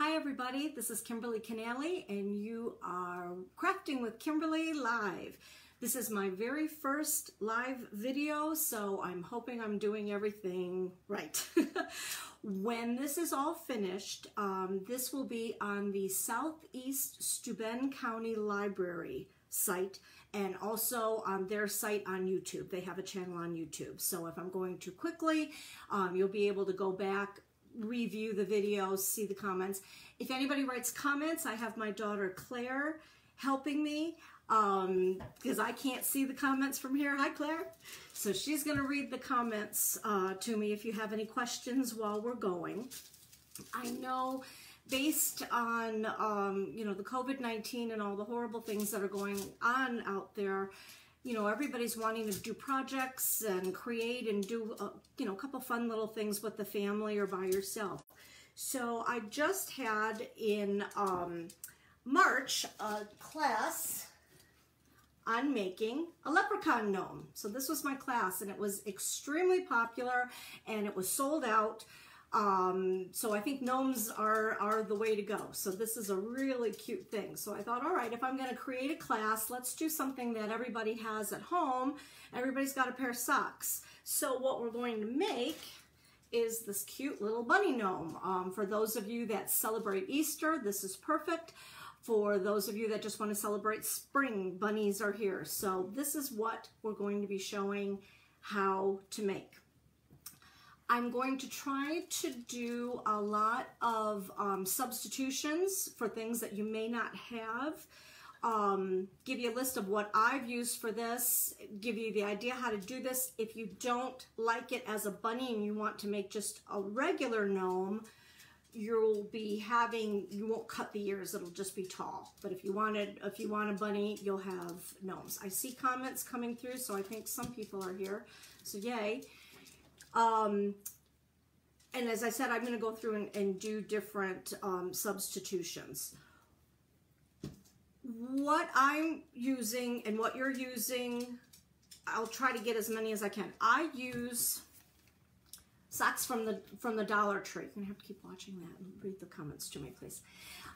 Hi everybody, this is Kimberly Canale and you are Crafting with Kimberly Live. This is my very first live video, so I'm hoping I'm doing everything right. when this is all finished, um, this will be on the Southeast Steuben County Library site and also on their site on YouTube. They have a channel on YouTube. So if I'm going too quickly, um, you'll be able to go back review the videos, see the comments. If anybody writes comments, I have my daughter Claire helping me um, because I can't see the comments from here. Hi, Claire. So she's going to read the comments uh, to me if you have any questions while we're going. I know based on, um, you know, the COVID-19 and all the horrible things that are going on out there, you know, everybody's wanting to do projects and create and do, a, uh, you know, a couple fun little things with the family or by yourself. So I just had in um, March a class on making a leprechaun gnome. So this was my class and it was extremely popular and it was sold out. Um, so I think gnomes are, are the way to go. So this is a really cute thing. So I thought, all right, if I'm going to create a class, let's do something that everybody has at home. Everybody's got a pair of socks. So what we're going to make is this cute little bunny gnome. Um, for those of you that celebrate Easter, this is perfect. For those of you that just want to celebrate spring, bunnies are here. So this is what we're going to be showing how to make. I'm going to try to do a lot of um, substitutions for things that you may not have. Um, give you a list of what I've used for this, give you the idea how to do this. If you don't like it as a bunny and you want to make just a regular gnome, you'll be having, you won't cut the ears, it'll just be tall. But if you wanted, if you want a bunny, you'll have gnomes. I see comments coming through, so I think some people are here. So yay. Um, and as I said, I'm going to go through and, and do different um, substitutions. What I'm using and what you're using, I'll try to get as many as I can. I use socks from the from the Dollar Tree. Going to have to keep watching that and read the comments to me, please.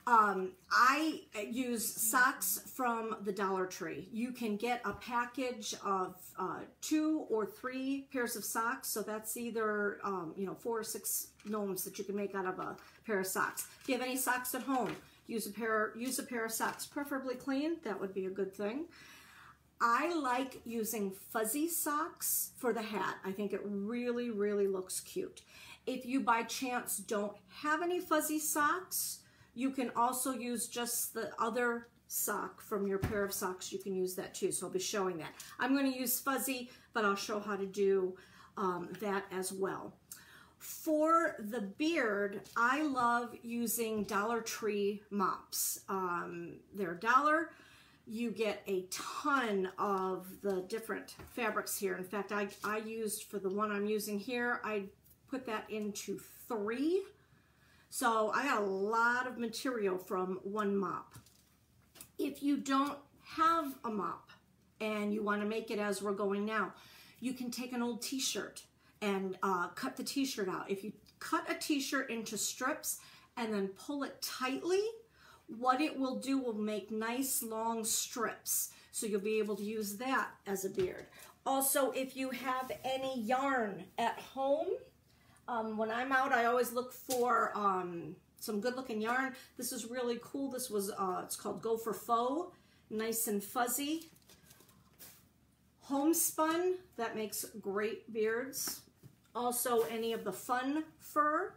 Um, I use socks from the Dollar Tree. You can get a package of uh, two or three pairs of socks. So that's either, um, you know, four or six gnomes that you can make out of a pair of socks. If you have any socks at home, use a pair, use a pair of socks, preferably clean. That would be a good thing. I like using fuzzy socks for the hat. I think it really, really looks cute. If you by chance don't have any fuzzy socks, you can also use just the other sock from your pair of socks. You can use that too, so I'll be showing that. I'm going to use fuzzy, but I'll show how to do um, that as well. For the beard, I love using Dollar Tree mops. Um, they're dollar. You get a ton of the different fabrics here. In fact, I, I used, for the one I'm using here, I put that into three so I got a lot of material from one mop. If you don't have a mop and you want to make it as we're going now, you can take an old t-shirt and uh, cut the t-shirt out. If you cut a t-shirt into strips and then pull it tightly, what it will do will make nice long strips. So you'll be able to use that as a beard. Also, if you have any yarn at home, um, when I'm out, I always look for um, some good looking yarn. This is really cool. This was, uh, it's called Go For Faux, nice and fuzzy. Homespun, that makes great beards. Also any of the fun fur.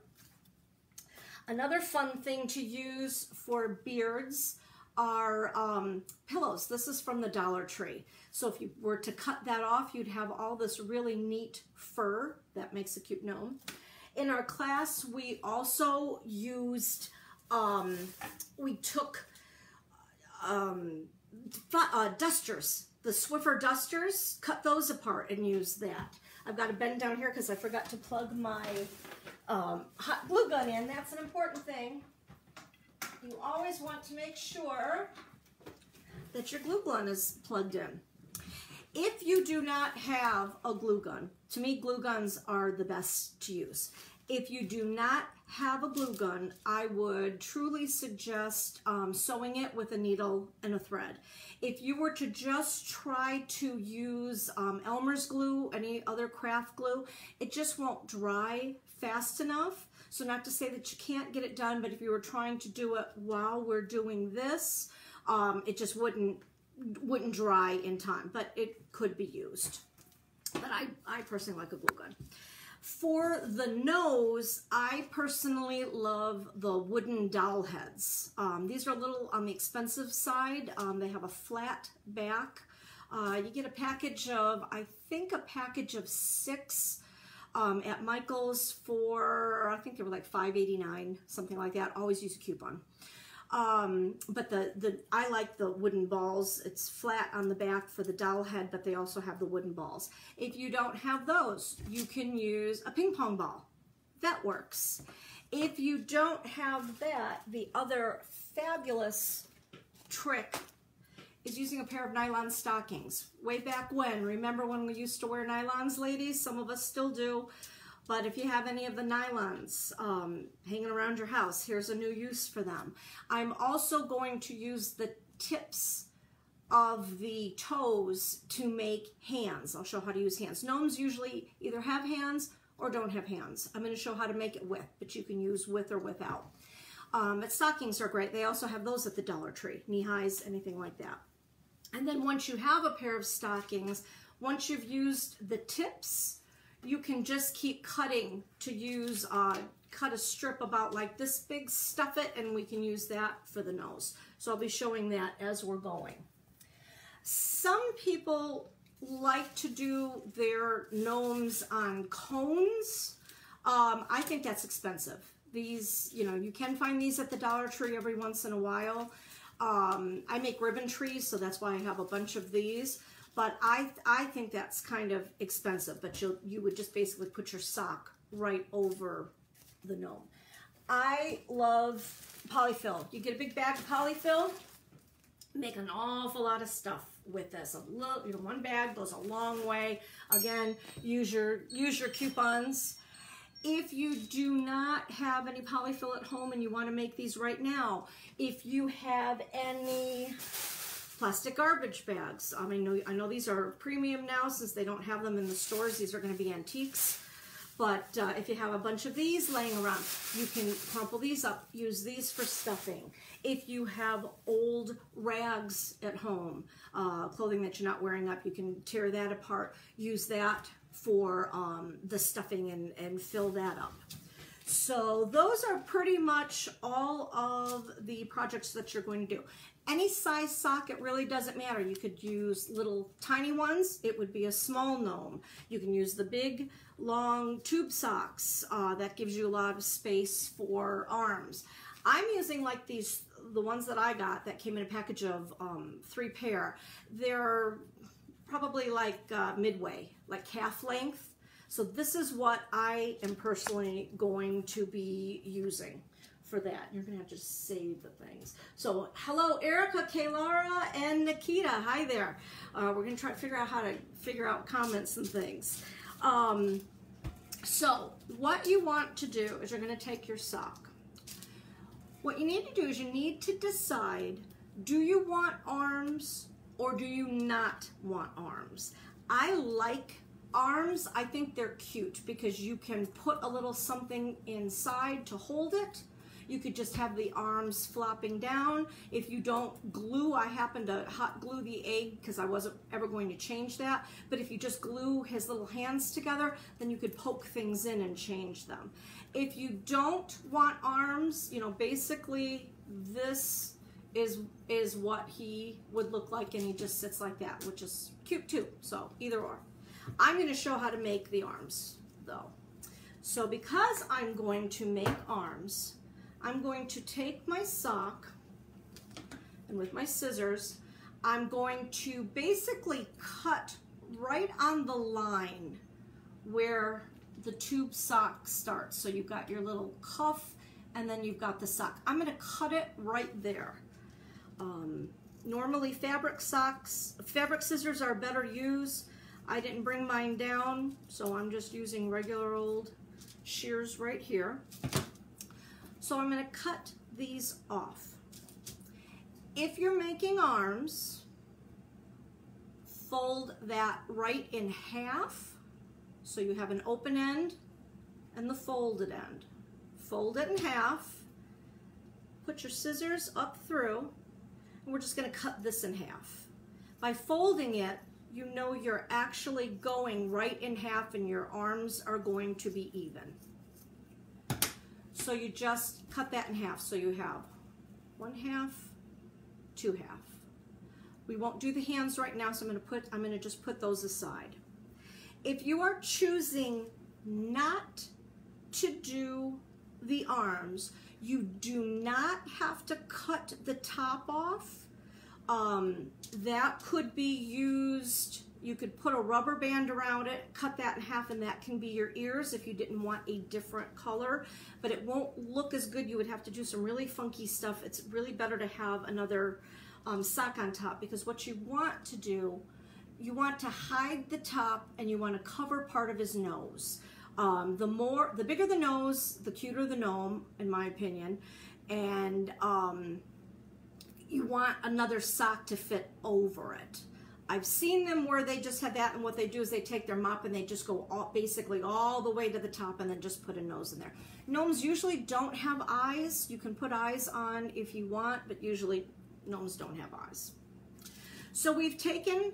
Another fun thing to use for beards are um, pillows. This is from the Dollar Tree. So if you were to cut that off, you'd have all this really neat fur. That makes a cute gnome. In our class, we also used, um, we took um, uh, dusters, the Swiffer dusters, cut those apart and use that. I've got a bend down here because I forgot to plug my um, hot glue gun in. That's an important thing. You always want to make sure that your glue gun is plugged in. If you do not have a glue gun, to me glue guns are the best to use. If you do not have a glue gun, I would truly suggest um, sewing it with a needle and a thread. If you were to just try to use um, Elmer's glue, any other craft glue, it just won't dry fast enough. So not to say that you can't get it done, but if you were trying to do it while we're doing this, um, it just wouldn't wouldn't dry in time, but it could be used. But I, I personally like a glue gun. For the nose, I personally love the wooden doll heads. Um, these are a little on the expensive side. Um, they have a flat back. Uh, you get a package of, I think a package of six um, at Michael's for, I think they were like $5.89, something like that. Always use a coupon. Um, but the, the I like the wooden balls. It's flat on the back for the doll head, but they also have the wooden balls. If you don't have those, you can use a ping pong ball. That works. If you don't have that, the other fabulous trick is using a pair of nylon stockings. Way back when, remember when we used to wear nylons, ladies? Some of us still do. But if you have any of the nylons um, hanging around your house, here's a new use for them. I'm also going to use the tips of the toes to make hands. I'll show how to use hands. Gnomes usually either have hands or don't have hands. I'm going to show how to make it with, but you can use with or without. Um, but stockings are great. They also have those at the Dollar Tree, knee highs, anything like that. And then once you have a pair of stockings, once you've used the tips, you can just keep cutting to use, uh, cut a strip about like this big, stuff it, and we can use that for the nose. So I'll be showing that as we're going. Some people like to do their gnomes on cones. Um, I think that's expensive. These, you know, you can find these at the Dollar Tree every once in a while. Um, I make ribbon trees, so that's why I have a bunch of these. But I, I think that's kind of expensive, but you you would just basically put your sock right over the gnome. I love polyfill. You get a big bag of polyfill, make an awful lot of stuff with this. A little, you know, one bag goes a long way. Again, use your use your coupons. If you do not have any polyfill at home and you want to make these right now, if you have any plastic garbage bags. I mean, I know these are premium now since they don't have them in the stores. These are going to be antiques. But uh, if you have a bunch of these laying around, you can crumple these up, use these for stuffing. If you have old rags at home, uh, clothing that you're not wearing up, you can tear that apart, use that for um, the stuffing and, and fill that up. So those are pretty much all of the projects that you're going to do. Any size sock, it really doesn't matter. You could use little tiny ones. It would be a small gnome. You can use the big, long tube socks. Uh, that gives you a lot of space for arms. I'm using like these, the ones that I got that came in a package of um, three pair. They're probably like uh, midway, like calf length. So this is what I am personally going to be using for that. You're going to have to save the things. So hello, Erica, Kaylara, and Nikita. Hi there. Uh, we're going to try to figure out how to figure out comments and things. Um, so what you want to do is you're going to take your sock. What you need to do is you need to decide, do you want arms or do you not want arms? I like arms. I think they're cute because you can put a little something inside to hold it you could just have the arms flopping down. If you don't glue, I happen to hot glue the egg because I wasn't ever going to change that. But if you just glue his little hands together, then you could poke things in and change them. If you don't want arms, you know, basically this is is what he would look like and he just sits like that, which is cute too. So either or. I'm going to show how to make the arms though. So because I'm going to make arms, I'm going to take my sock and with my scissors, I'm going to basically cut right on the line where the tube sock starts. So you've got your little cuff and then you've got the sock. I'm gonna cut it right there. Um, normally fabric socks, fabric scissors are better used. I didn't bring mine down, so I'm just using regular old shears right here. So I'm going to cut these off. If you're making arms, fold that right in half so you have an open end and the folded end. Fold it in half, put your scissors up through, and we're just going to cut this in half. By folding it, you know you're actually going right in half and your arms are going to be even. So you just cut that in half. So you have one half, two half. We won't do the hands right now, so I'm gonna put, I'm gonna just put those aside. If you are choosing not to do the arms, you do not have to cut the top off um, that could be used, you could put a rubber band around it, cut that in half, and that can be your ears if you didn't want a different color, but it won't look as good. You would have to do some really funky stuff. It's really better to have another um, sock on top because what you want to do, you want to hide the top and you want to cover part of his nose. Um, the more, the bigger the nose, the cuter the gnome, in my opinion. And um, you want another sock to fit over it. I've seen them where they just have that and what they do is they take their mop and they just go all, basically all the way to the top and then just put a nose in there. Gnomes usually don't have eyes. You can put eyes on if you want, but usually gnomes don't have eyes. So we've taken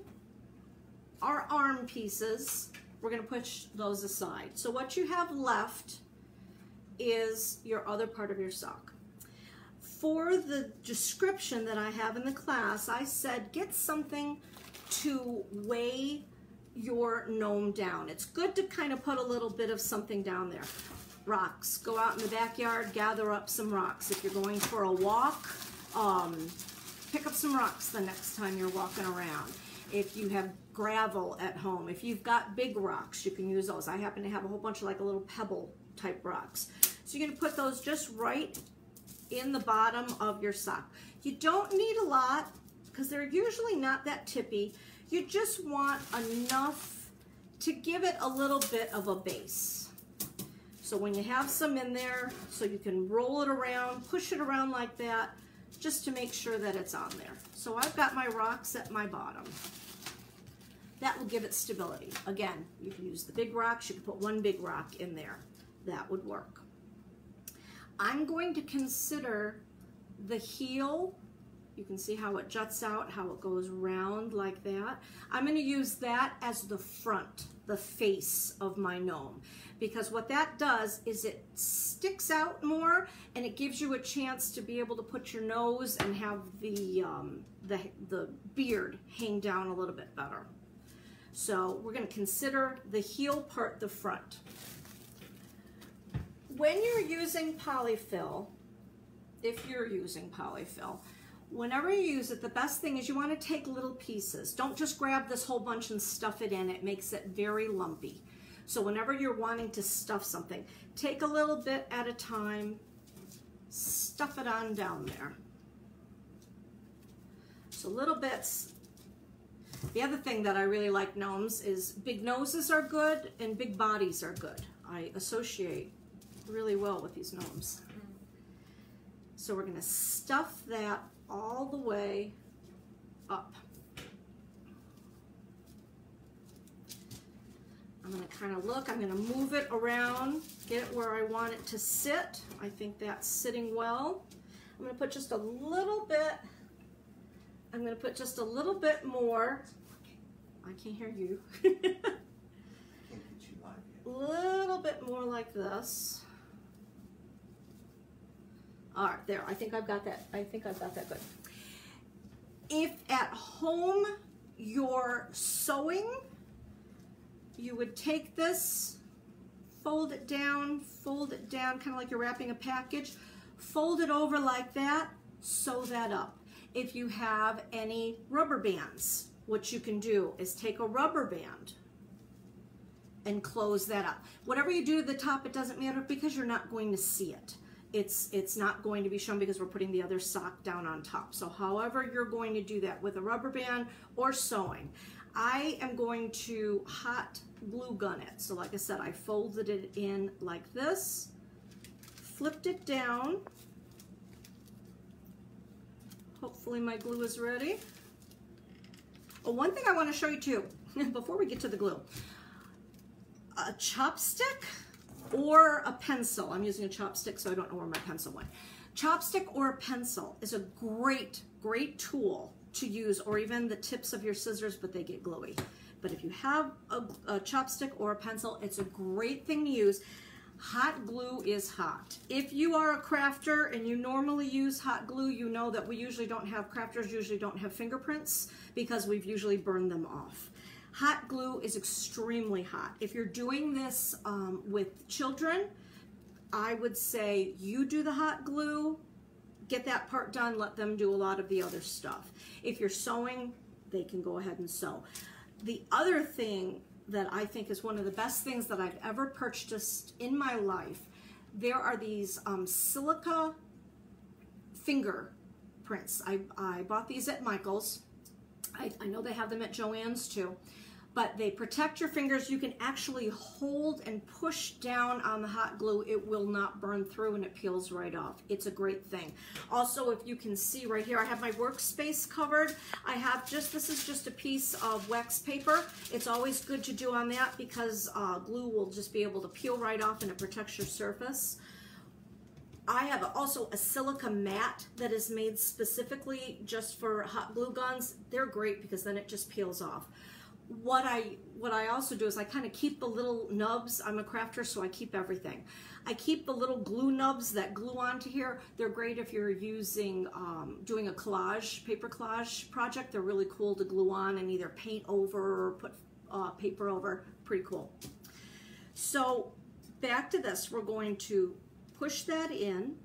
our arm pieces. We're gonna push those aside. So what you have left is your other part of your sock for the description that I have in the class, I said get something to weigh your gnome down. It's good to kind of put a little bit of something down there. Rocks. Go out in the backyard, gather up some rocks. If you're going for a walk, um, pick up some rocks the next time you're walking around. If you have gravel at home, if you've got big rocks, you can use those. I happen to have a whole bunch of like a little pebble type rocks. So you're going to put those just right in the bottom of your sock. You don't need a lot because they're usually not that tippy. You just want enough to give it a little bit of a base. So when you have some in there, so you can roll it around, push it around like that, just to make sure that it's on there. So I've got my rocks at my bottom. That will give it stability. Again, you can use the big rocks. You can put one big rock in there. That would work. I'm going to consider the heel. You can see how it juts out, how it goes round like that. I'm going to use that as the front, the face of my gnome. Because what that does is it sticks out more and it gives you a chance to be able to put your nose and have the, um, the, the beard hang down a little bit better. So we're going to consider the heel part the front when you're using polyfill, if you're using polyfill, whenever you use it, the best thing is you want to take little pieces. Don't just grab this whole bunch and stuff it in. It makes it very lumpy. So whenever you're wanting to stuff something, take a little bit at a time, stuff it on down there. So little bits. The other thing that I really like gnomes is big noses are good and big bodies are good. I associate really well with these gnomes. So we're gonna stuff that all the way up. I'm gonna kind of look, I'm gonna move it around, get it where I want it to sit. I think that's sitting well. I'm gonna put just a little bit, I'm gonna put just a little bit more. I can't hear you. A little bit more like this. All right, there, I think I've got that, I think I've got that good. If at home you're sewing, you would take this, fold it down, fold it down, kind of like you're wrapping a package, fold it over like that, sew that up. If you have any rubber bands, what you can do is take a rubber band and close that up. Whatever you do to the top, it doesn't matter because you're not going to see it it's it's not going to be shown because we're putting the other sock down on top. So however you're going to do that with a rubber band or sewing. I am going to hot glue gun it. So like I said, I folded it in like this, flipped it down. Hopefully my glue is ready. Oh, one thing I want to show you too, before we get to the glue. A chopstick or a pencil. I'm using a chopstick, so I don't know where my pencil went. Chopstick or a pencil is a great, great tool to use, or even the tips of your scissors, but they get glowy. But if you have a, a chopstick or a pencil, it's a great thing to use. Hot glue is hot. If you are a crafter and you normally use hot glue, you know that we usually don't have, crafters usually don't have fingerprints because we've usually burned them off. Hot glue is extremely hot. If you're doing this um, with children, I would say you do the hot glue, get that part done, let them do a lot of the other stuff. If you're sewing, they can go ahead and sew. The other thing that I think is one of the best things that I've ever purchased in my life, there are these um, silica finger prints. I, I bought these at Michael's. I, I know they have them at Joann's too but they protect your fingers. You can actually hold and push down on the hot glue. It will not burn through and it peels right off. It's a great thing. Also, if you can see right here, I have my workspace covered. I have just, this is just a piece of wax paper. It's always good to do on that because uh, glue will just be able to peel right off and it protects your surface. I have also a silica mat that is made specifically just for hot glue guns. They're great because then it just peels off what I what I also do is I kind of keep the little nubs. I'm a crafter, so I keep everything. I keep the little glue nubs that glue onto here. They're great if you're using, um, doing a collage, paper collage project. They're really cool to glue on and either paint over or put uh, paper over. Pretty cool. So back to this, we're going to push that in,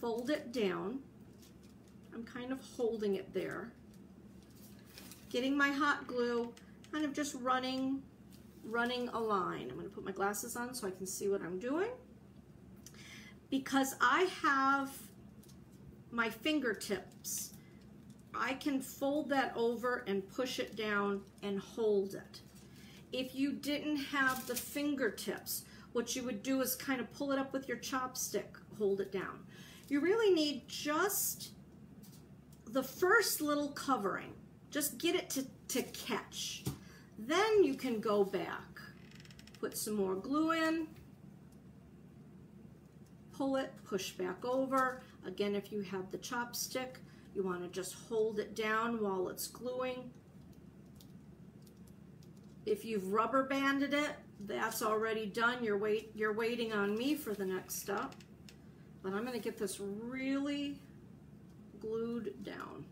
fold it down. I'm kind of holding it there getting my hot glue, kind of just running, running a line. I'm gonna put my glasses on so I can see what I'm doing. Because I have my fingertips, I can fold that over and push it down and hold it. If you didn't have the fingertips, what you would do is kind of pull it up with your chopstick, hold it down. You really need just the first little covering. Just get it to, to catch. Then you can go back, put some more glue in, pull it, push back over. Again, if you have the chopstick, you want to just hold it down while it's gluing. If you've rubber banded it, that's already done. You're, wait, you're waiting on me for the next step. But I'm going to get this really glued down.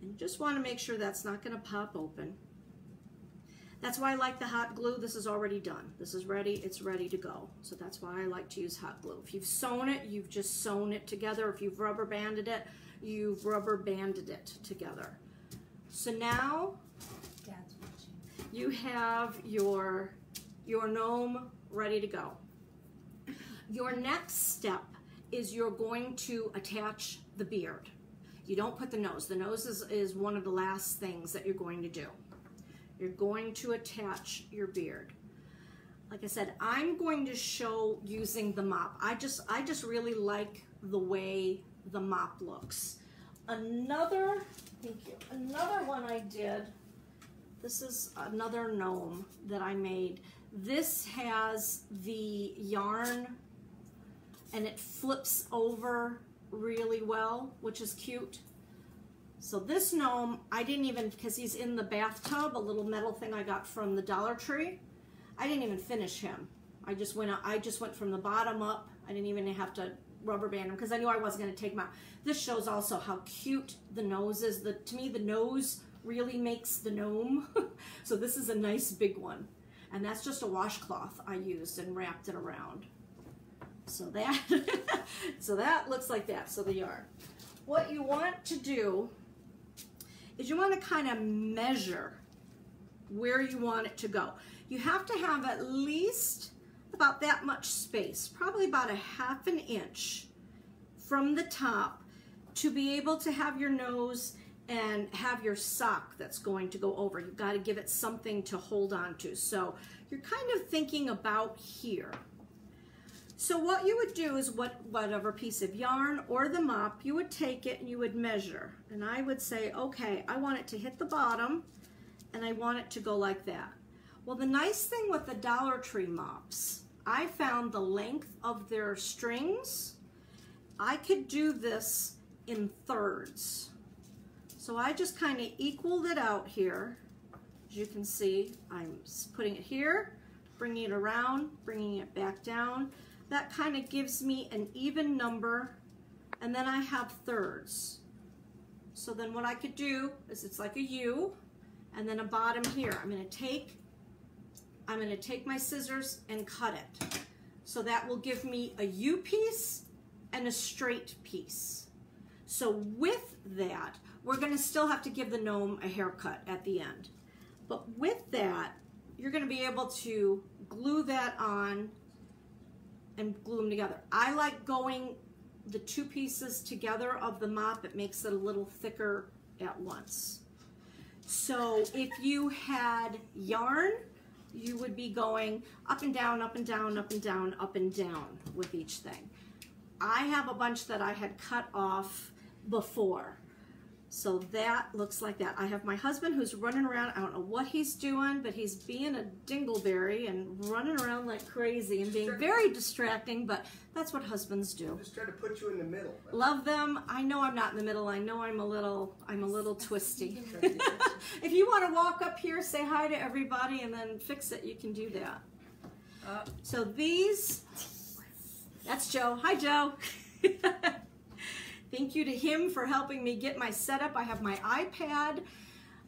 And you just want to make sure that's not going to pop open. That's why I like the hot glue. This is already done. This is ready. It's ready to go. So that's why I like to use hot glue. If you've sewn it, you've just sewn it together. If you've rubber banded it, you've rubber banded it together. So now you have your, your gnome ready to go. Your next step is you're going to attach the beard. You don't put the nose. The nose is, is one of the last things that you're going to do. You're going to attach your beard. Like I said, I'm going to show using the mop. I just, I just really like the way the mop looks. Another, thank you, another one I did, this is another gnome that I made. This has the yarn and it flips over really well, which is cute. So this gnome, I didn't even, because he's in the bathtub, a little metal thing I got from the Dollar Tree. I didn't even finish him. I just went, I just went from the bottom up. I didn't even have to rubber band him because I knew I wasn't going to take him out. This shows also how cute the nose is. The, to me, the nose really makes the gnome. so this is a nice big one. And that's just a washcloth I used and wrapped it around. So that, so that looks like that, so the yarn. What you want to do is you want to kind of measure where you want it to go. You have to have at least about that much space, probably about a half an inch from the top to be able to have your nose and have your sock that's going to go over. You've got to give it something to hold on to. So you're kind of thinking about here. So what you would do is what whatever piece of yarn or the mop, you would take it and you would measure. And I would say, okay, I want it to hit the bottom and I want it to go like that. Well, the nice thing with the Dollar Tree mops, I found the length of their strings. I could do this in thirds. So I just kind of equaled it out here. As you can see, I'm putting it here, bringing it around, bringing it back down. That kind of gives me an even number, and then I have thirds. So then what I could do is it's like a U, and then a bottom here. I'm gonna take, I'm gonna take my scissors and cut it. So that will give me a U piece and a straight piece. So with that, we're gonna still have to give the gnome a haircut at the end. But with that, you're gonna be able to glue that on and glue them together. I like going the two pieces together of the mop. It makes it a little thicker at once. So if you had yarn, you would be going up and down, up and down, up and down, up and down with each thing. I have a bunch that I had cut off before. So that looks like that. I have my husband who's running around. I don't know what he's doing, but he's being a dingleberry and running around like crazy and being very distracting, but that's what husbands do. Just try to put you in the middle. Love them. I know I'm not in the middle. I know I'm a little I'm a little twisty. if you want to walk up here, say hi to everybody and then fix it, you can do that. Uh, so these that's Joe. Hi Joe. Thank you to him for helping me get my setup. I have my iPad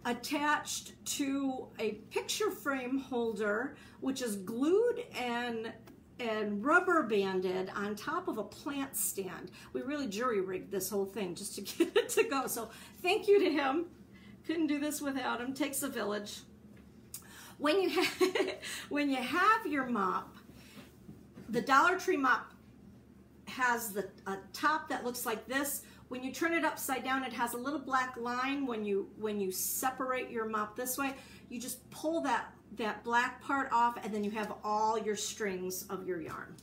attached to a picture frame holder, which is glued and and rubber banded on top of a plant stand. We really jury rigged this whole thing just to get it to go. So thank you to him. Couldn't do this without him. Takes a village. When you when you have your mop, the Dollar Tree mop has the a top that looks like this. When you turn it upside down, it has a little black line. When you when you separate your mop this way, you just pull that that black part off and then you have all your strings of your yarn.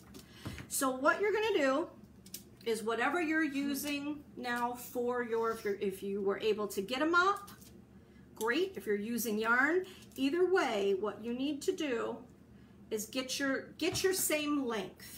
So what you're gonna do is whatever you're using now for your, if, you're, if you were able to get a mop, great. If you're using yarn, either way, what you need to do is get your, get your same length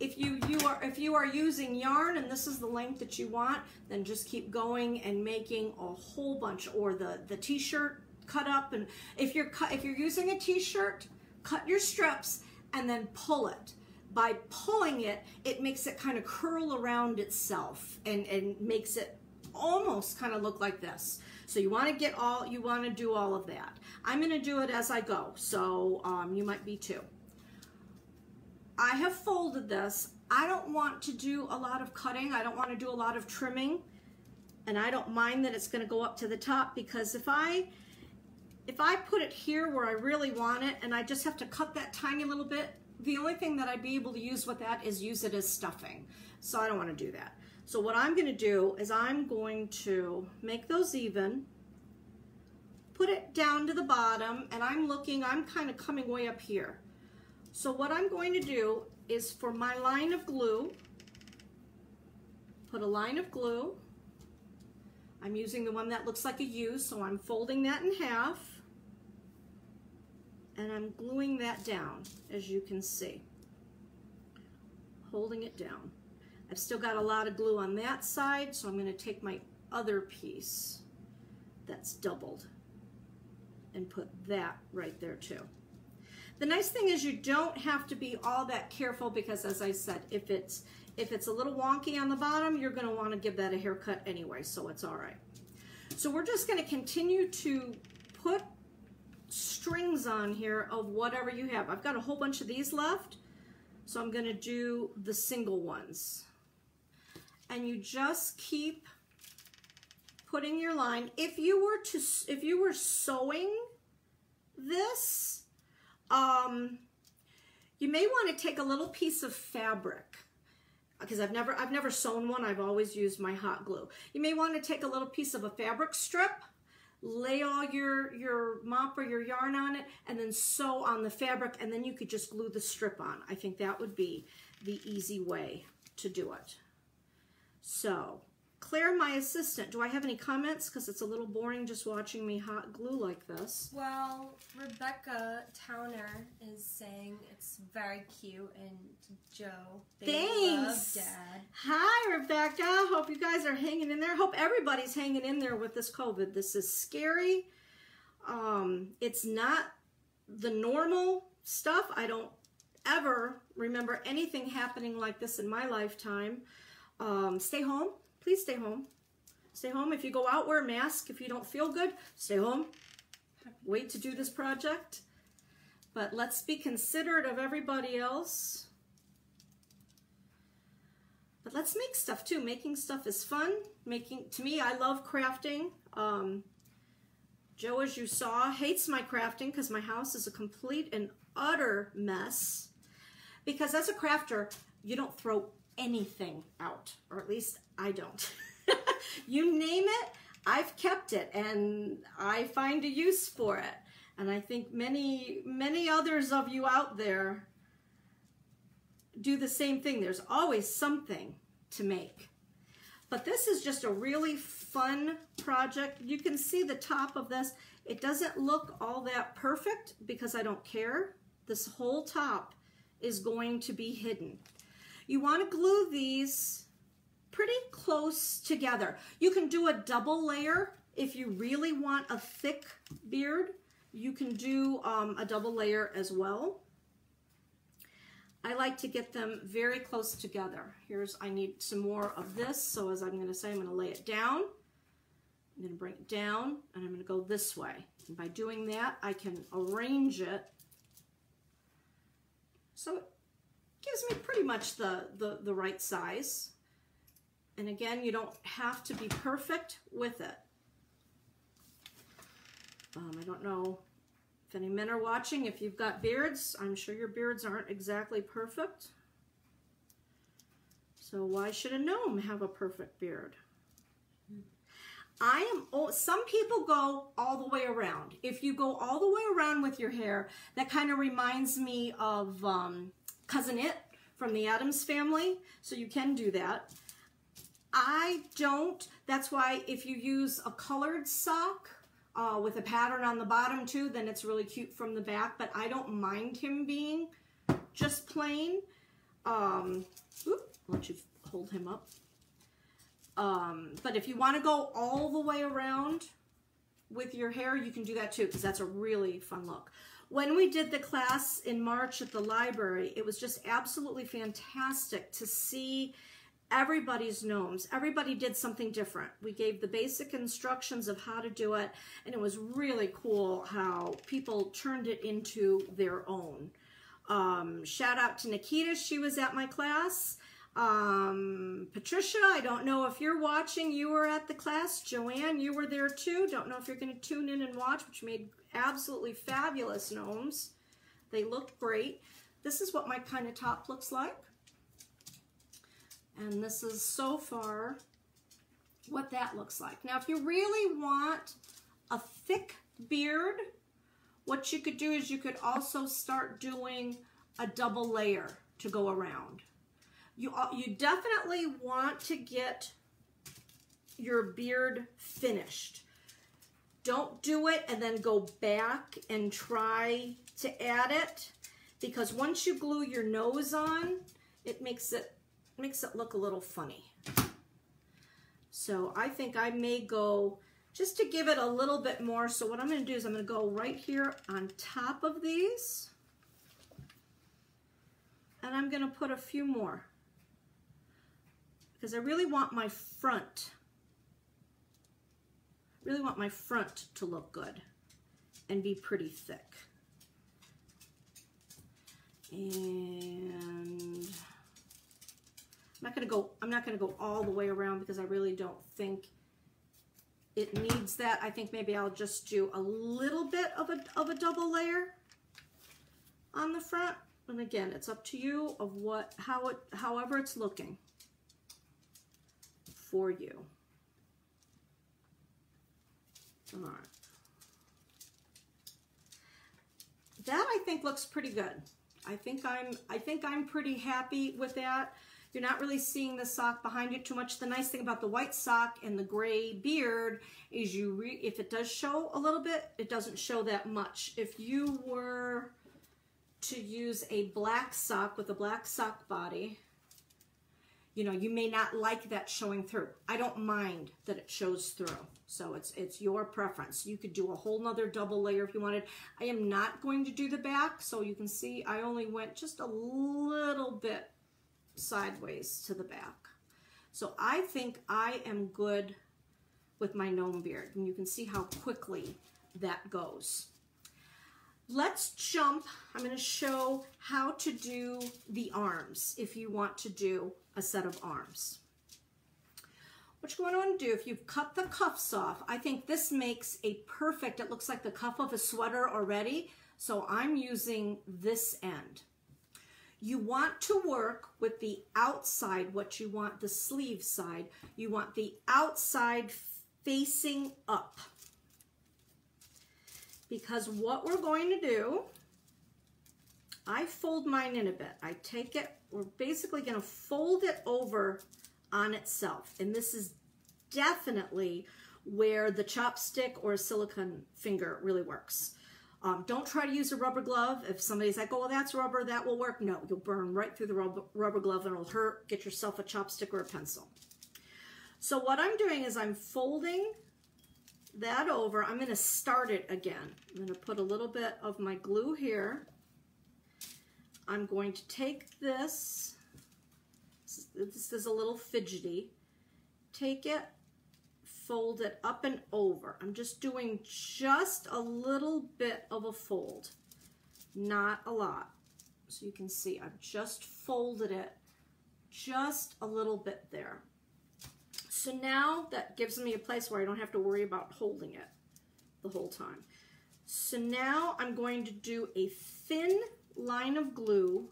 if you, you are if you are using yarn and this is the length that you want, then just keep going and making a whole bunch or the, the t-shirt cut up. And if you're, if you're using a t-shirt, cut your strips and then pull it. By pulling it, it makes it kind of curl around itself and, and makes it almost kind of look like this. So you want to get all, you want to do all of that. I'm going to do it as I go, so um, you might be too. I have folded this. I don't want to do a lot of cutting. I don't want to do a lot of trimming. And I don't mind that it's going to go up to the top because if I if I put it here where I really want it and I just have to cut that tiny little bit, the only thing that I'd be able to use with that is use it as stuffing. So I don't want to do that. So what I'm going to do is I'm going to make those even, put it down to the bottom, and I'm looking, I'm kind of coming way up here. So what I'm going to do is for my line of glue, put a line of glue. I'm using the one that looks like a U, so I'm folding that in half. And I'm gluing that down, as you can see. Holding it down. I've still got a lot of glue on that side, so I'm going to take my other piece that's doubled and put that right there too. The nice thing is you don't have to be all that careful because as I said, if it's if it's a little wonky on the bottom, you're gonna wanna give that a haircut anyway, so it's all right. So we're just gonna continue to put strings on here of whatever you have. I've got a whole bunch of these left, so I'm gonna do the single ones. And you just keep putting your line. If you were to, if you were sewing this, um, you may want to take a little piece of fabric because I've never I've never sewn one. I've always used my hot glue. You may want to take a little piece of a fabric strip, lay all your your mop or your yarn on it, and then sew on the fabric, and then you could just glue the strip on. I think that would be the easy way to do it. So Claire, my assistant, do I have any comments? Because it's a little boring just watching me hot glue like this. Well, Rebecca Towner is saying it's very cute, and Joe, Thanks. Dad. Hi, Rebecca. Hope you guys are hanging in there. Hope everybody's hanging in there with this COVID. This is scary. Um, it's not the normal stuff. I don't ever remember anything happening like this in my lifetime. Um, stay home please stay home. Stay home. If you go out, wear a mask. If you don't feel good, stay home. Wait to do this project. But let's be considerate of everybody else. But let's make stuff too. Making stuff is fun. Making To me, I love crafting. Um, Joe, as you saw, hates my crafting because my house is a complete and utter mess. Because as a crafter, you don't throw anything out, or at least I don't. you name it, I've kept it and I find a use for it. And I think many, many others of you out there do the same thing. There's always something to make. But this is just a really fun project. You can see the top of this. It doesn't look all that perfect because I don't care. This whole top is going to be hidden. You want to glue these pretty close together. You can do a double layer if you really want a thick beard. You can do um, a double layer as well. I like to get them very close together. Here's, I need some more of this. So as I'm going to say, I'm going to lay it down. I'm going to bring it down and I'm going to go this way. And by doing that, I can arrange it so gives me pretty much the, the, the right size. And again, you don't have to be perfect with it. Um, I don't know if any men are watching. If you've got beards, I'm sure your beards aren't exactly perfect. So why should a gnome have a perfect beard? I am, oh, some people go all the way around. If you go all the way around with your hair, that kind of reminds me of um, Cousin It from the Addams family, so you can do that. I don't, that's why if you use a colored sock uh, with a pattern on the bottom too, then it's really cute from the back, but I don't mind him being just plain. Um, let you hold him up. Um, but if you want to go all the way around with your hair, you can do that too, because that's a really fun look. When we did the class in March at the library, it was just absolutely fantastic to see everybody's gnomes. Everybody did something different. We gave the basic instructions of how to do it, and it was really cool how people turned it into their own. Um, shout out to Nikita, she was at my class. Um, Patricia, I don't know if you're watching, you were at the class. Joanne, you were there too. Don't know if you're going to tune in and watch, which made absolutely fabulous gnomes. They looked great. This is what my kind of top looks like. And this is so far what that looks like. Now, if you really want a thick beard, what you could do is you could also start doing a double layer to go around. You, you definitely want to get your beard finished. Don't do it and then go back and try to add it because once you glue your nose on, it makes it makes it look a little funny. So I think I may go just to give it a little bit more. So what I'm going to do is I'm going to go right here on top of these. And I'm going to put a few more because I really want my front really want my front to look good and be pretty thick. And I'm not gonna go, I'm not gonna go all the way around because I really don't think it needs that. I think maybe I'll just do a little bit of a, of a double layer on the front. And again, it's up to you of what, how it, however it's looking for you. That I think looks pretty good. I think I'm I think I'm pretty happy with that. You're not really seeing the sock behind it too much. The nice thing about the white sock and the gray beard is you if it does show a little bit, it doesn't show that much. If you were to use a black sock with a black sock body, you know, you may not like that showing through. I don't mind that it shows through. So it's it's your preference. You could do a whole nother double layer if you wanted. I am not going to do the back, so you can see I only went just a little bit sideways to the back. So I think I am good with my gnome beard. And you can see how quickly that goes. Let's jump. I'm going to show how to do the arms if you want to do a set of arms. What you're going to want to do, if you've cut the cuffs off, I think this makes a perfect, it looks like the cuff of a sweater already. So I'm using this end. You want to work with the outside, what you want the sleeve side. You want the outside facing up. Because what we're going to do, I fold mine in a bit. I take it, we're basically going to fold it over on itself. And this is definitely where the chopstick or a silicone finger really works. Um, don't try to use a rubber glove. If somebody's like, oh, well, that's rubber, that will work. No, you'll burn right through the rubber, rubber glove and it'll hurt. Get yourself a chopstick or a pencil. So what I'm doing is I'm folding that over. I'm going to start it again. I'm to put a little bit of my glue here. I'm going to take this. This is a little fidgety. Take it, fold it up and over. I'm just doing just a little bit of a fold, not a lot. So you can see I've just folded it just a little bit there. So now that gives me a place where I don't have to worry about holding it the whole time. So now I'm going to do a thin line of glue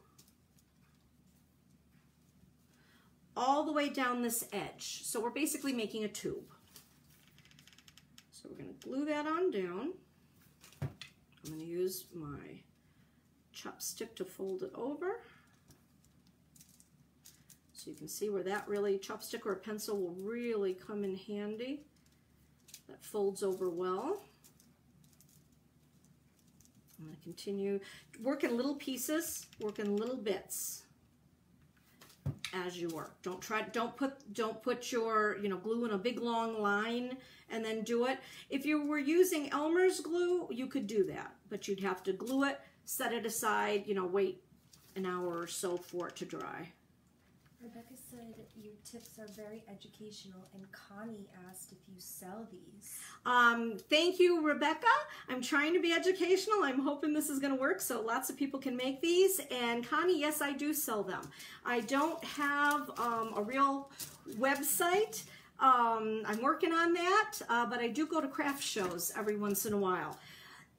all the way down this edge. So we're basically making a tube. So we're going to glue that on down. I'm going to use my chopstick to fold it over. So you can see where that really, chopstick or pencil will really come in handy. That folds over well. I'm going to continue, work in little pieces, work in little bits as you work. Don't try, don't put, don't put your, you know, glue in a big long line and then do it. If you were using Elmer's glue, you could do that, but you'd have to glue it, set it aside, you know, wait an hour or so for it to dry. Rebecca said your tips are very educational, and Connie asked if you sell these. Um, thank you, Rebecca. I'm trying to be educational. I'm hoping this is going to work so lots of people can make these. And Connie, yes, I do sell them. I don't have um, a real website. Um, I'm working on that, uh, but I do go to craft shows every once in a while.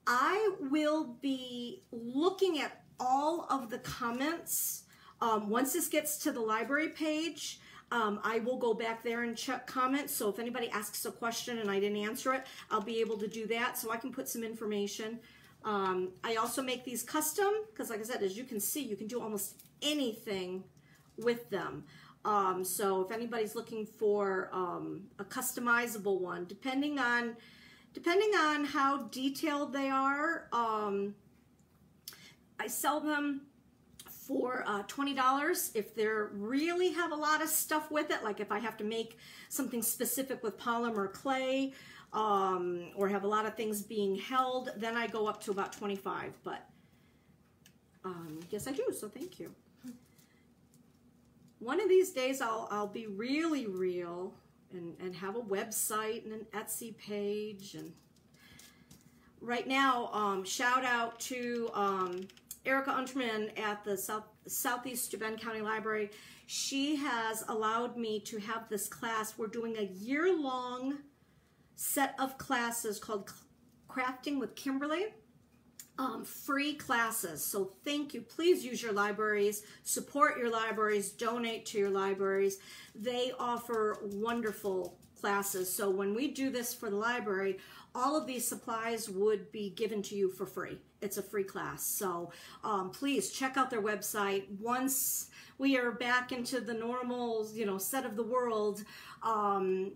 I will be looking at all of the comments um, once this gets to the library page, um, I will go back there and check comments. So if anybody asks a question and I didn't answer it, I'll be able to do that so I can put some information. Um, I also make these custom because like I said, as you can see, you can do almost anything with them. Um, so if anybody's looking for um, a customizable one, depending on depending on how detailed they are, um, I sell them for uh, $20 if they really have a lot of stuff with it, like if I have to make something specific with polymer clay um, or have a lot of things being held, then I go up to about 25 but um, yes I do, so thank you. One of these days I'll, I'll be really real and, and have a website and an Etsy page and right now um, shout out to um, Erica Unterman at the South, Southeast Steuben County Library, she has allowed me to have this class. We're doing a year-long set of classes called Crafting with Kimberly. um, free classes. So thank you. Please use your libraries, support your libraries, donate to your libraries. They offer wonderful classes. So when we do this for the library, all of these supplies would be given to you for free. It's a free class. So um, please check out their website. Once we are back into the normal, you know, set of the world, um,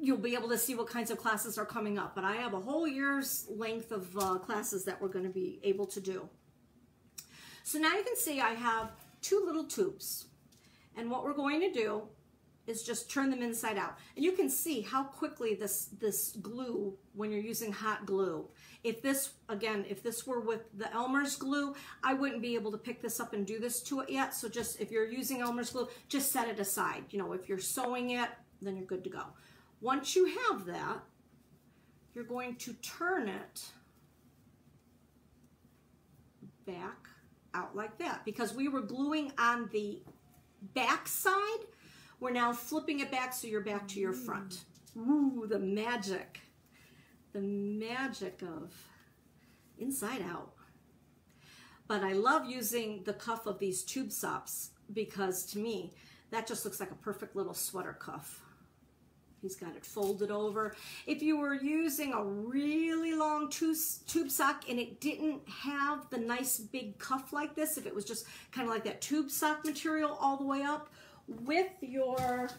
you'll be able to see what kinds of classes are coming up. But I have a whole year's length of uh, classes that we're going to be able to do. So now you can see I have two little tubes. And what we're going to do is just turn them inside out. And you can see how quickly this, this glue, when you're using hot glue, if this, again, if this were with the Elmer's glue, I wouldn't be able to pick this up and do this to it yet. So just, if you're using Elmer's glue, just set it aside. You know, if you're sewing it, then you're good to go. Once you have that, you're going to turn it back out like that because we were gluing on the back side. We're now flipping it back so you're back to your front. Ooh, the magic. The magic of inside out. But I love using the cuff of these tube sops because to me, that just looks like a perfect little sweater cuff. He's got it folded over. If you were using a really long tube sock and it didn't have the nice big cuff like this, if it was just kind of like that tube sock material all the way up, with your,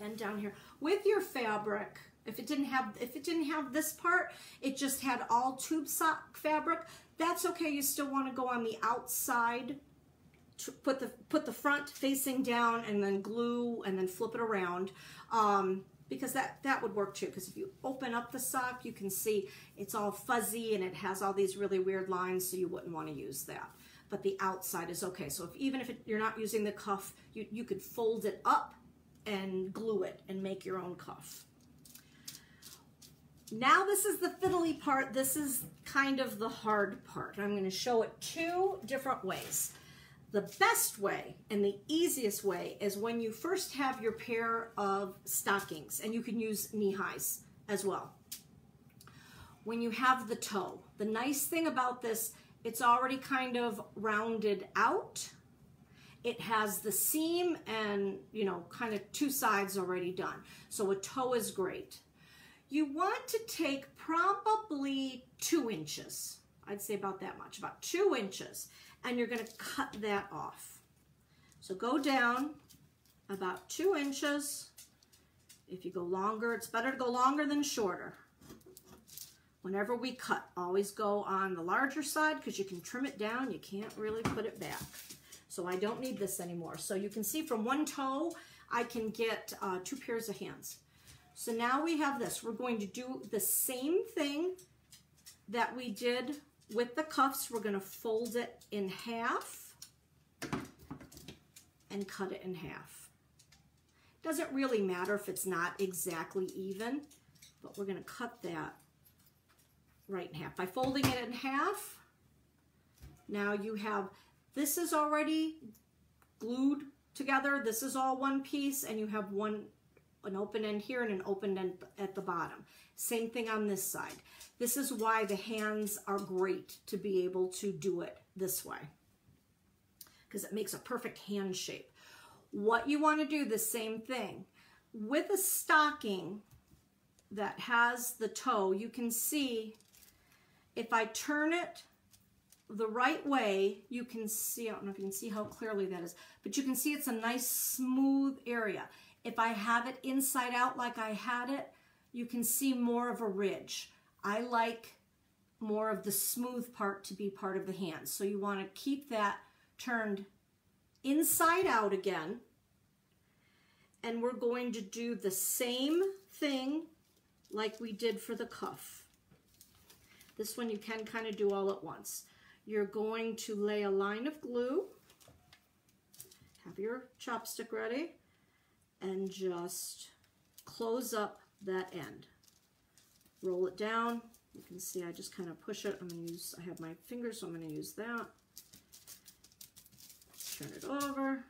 and down here, with your fabric, if it didn't have if it didn't have this part, it just had all tube sock fabric, that's okay. You still want to go on the outside put the put the front facing down and then glue and then flip it around um, because that that would work too because if you open up the sock you can see it's all fuzzy and it has all these really weird lines so you wouldn't want to use that but the outside is okay. So if even if it, you're not using the cuff you, you could fold it up and glue it and make your own cuff. Now this is the fiddly part. This is kind of the hard part. I'm going to show it two different ways. The best way and the easiest way is when you first have your pair of stockings, and you can use knee highs as well. When you have the toe, the nice thing about this, it's already kind of rounded out. It has the seam and, you know, kind of two sides already done. So a toe is great. You want to take probably two inches. I'd say about that much, about two inches and you're going to cut that off. So go down about two inches. If you go longer, it's better to go longer than shorter. Whenever we cut, always go on the larger side because you can trim it down. You can't really put it back. So I don't need this anymore. So you can see from one toe, I can get uh, two pairs of hands. So now we have this. We're going to do the same thing that we did with the cuffs, we're gonna fold it in half and cut it in half. Doesn't really matter if it's not exactly even, but we're gonna cut that right in half. By folding it in half, now you have, this is already glued together. This is all one piece and you have one, an open end here and an open end at the bottom. Same thing on this side. This is why the hands are great to be able to do it this way because it makes a perfect hand shape. What you want to do, the same thing. With a stocking that has the toe, you can see if I turn it the right way, you can see, I don't know if you can see how clearly that is, but you can see it's a nice smooth area. If I have it inside out like I had it, you can see more of a ridge. I like more of the smooth part to be part of the hand. So you want to keep that turned inside out again. And we're going to do the same thing like we did for the cuff. This one you can kind of do all at once. You're going to lay a line of glue, have your chopstick ready, and just close up that end roll it down. You can see I just kind of push it. I'm going to use, I have my fingers, so I'm going to use that. Turn it over.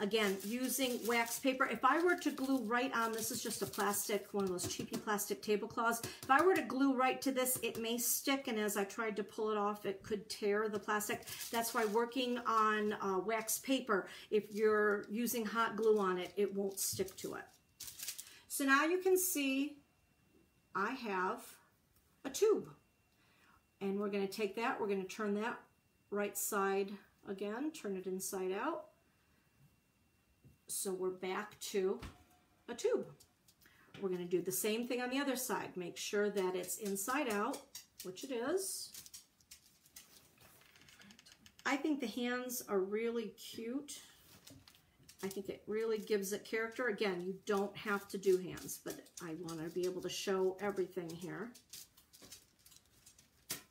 Again, using wax paper. If I were to glue right on, this is just a plastic, one of those cheapy plastic tablecloths. If I were to glue right to this, it may stick, and as I tried to pull it off, it could tear the plastic. That's why working on uh, wax paper, if you're using hot glue on it, it won't stick to it. So now you can see I have a tube. And we're going to take that, we're going to turn that right side again, turn it inside out. So we're back to a tube. We're going to do the same thing on the other side. Make sure that it's inside out, which it is. I think the hands are really cute. I think it really gives it character. Again, you don't have to do hands, but I want to be able to show everything here.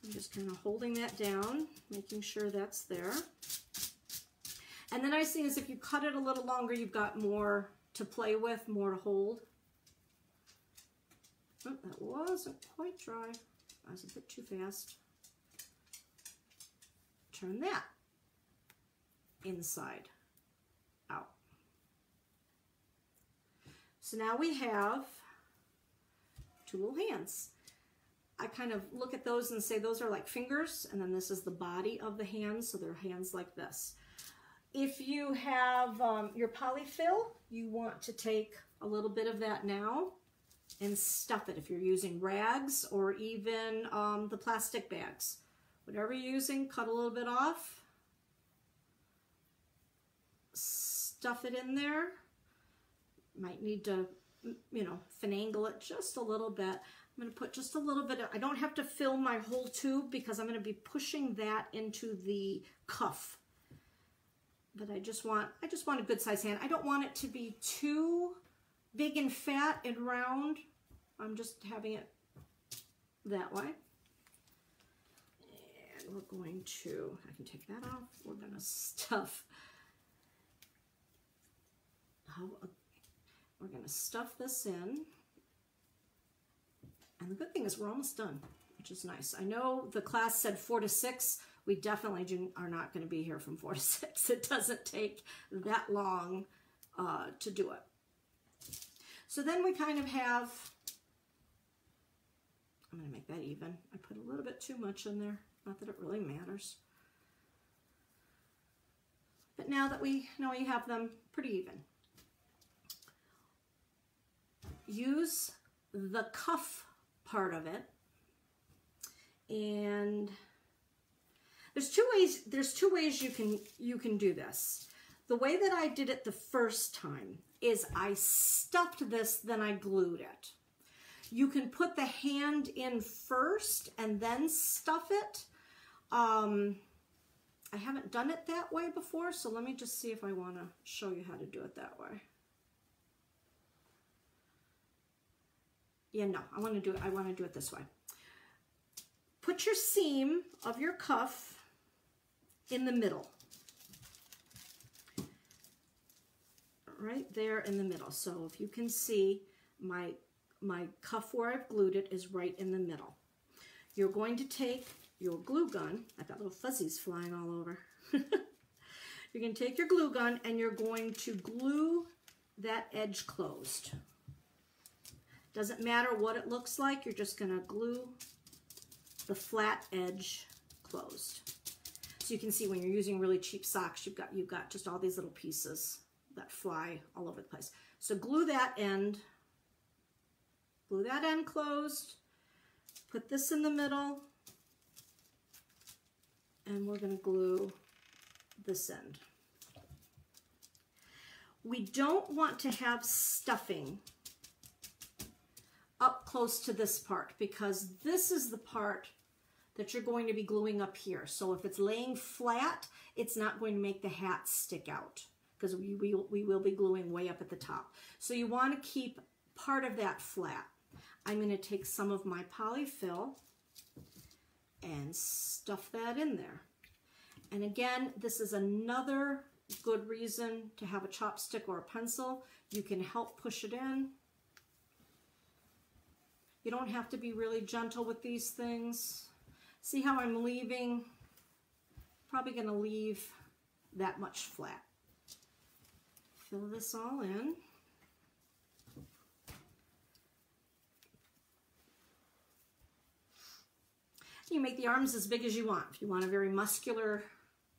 I'm just kind of holding that down, making sure that's there. And the nice thing is if you cut it a little longer, you've got more to play with, more to hold. Oh, that wasn't quite dry. I was a bit too fast. Turn that inside out. So now we have two little hands. I kind of look at those and say those are like fingers, and then this is the body of the hands, so they're hands like this. If you have um, your polyfill, you want to take a little bit of that now and stuff it if you're using rags or even um, the plastic bags. Whatever you're using, cut a little bit off, stuff it in there. Might need to, you know, finagle it just a little bit. I'm going to put just a little bit of, I don't have to fill my whole tube because I'm going to be pushing that into the cuff. But I just want, I just want a good size hand. I don't want it to be too big and fat and round. I'm just having it that way. And we're going to, I can take that off. We're to stuff, we're going to stuff this in. And the good thing is we're almost done, which is nice. I know the class said four to six. We definitely do, are not going to be here from four to six. It doesn't take that long uh, to do it. So then we kind of have, I'm going to make that even. I put a little bit too much in there. Not that it really matters. But now that we know we have them pretty even, use the cuff part of it. And there's two ways there's two ways you can you can do this. The way that I did it the first time is I stuffed this, then I glued it. You can put the hand in first and then stuff it. Um, I haven't done it that way before, so let me just see if I want to show you how to do it that way. yeah, no, I want to do it. I want to do it this way. Put your seam of your cuff in the middle. Right there in the middle. So if you can see, my, my cuff where I've glued it is right in the middle. You're going to take your glue gun. I've got little fuzzies flying all over. you're going to take your glue gun and you're going to glue that edge closed. Doesn't matter what it looks like, you're just gonna glue the flat edge closed. So you can see when you're using really cheap socks, you've got, you've got just all these little pieces that fly all over the place. So glue that end, glue that end closed, put this in the middle, and we're gonna glue this end. We don't want to have stuffing up close to this part because this is the part that you're going to be gluing up here. So if it's laying flat, it's not going to make the hat stick out because we, we, we will be gluing way up at the top. So you want to keep part of that flat. I'm going to take some of my polyfill and stuff that in there. And again, this is another good reason to have a chopstick or a pencil. You can help push it in you don't have to be really gentle with these things. See how I'm leaving? Probably going to leave that much flat. fill this all in. You make the arms as big as you want. If you want a very muscular,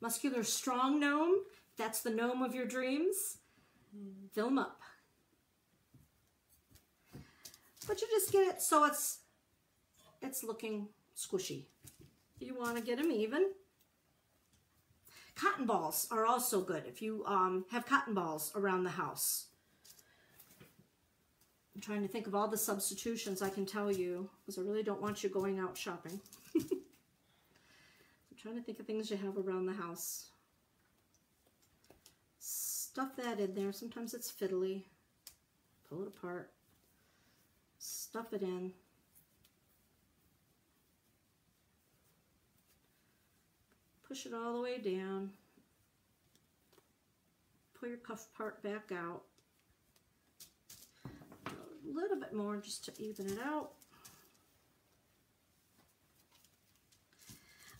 muscular, strong gnome, that's the gnome of your dreams, fill them up. But you just get it so it's it's looking squishy. You want to get them even. Cotton balls are also good if you um, have cotton balls around the house. I'm trying to think of all the substitutions I can tell you because I really don't want you going out shopping. I'm trying to think of things you have around the house. Stuff that in there. Sometimes it's fiddly. Pull it apart. Stuff it in. Push it all the way down. Pull your cuff part back out. A little bit more just to even it out.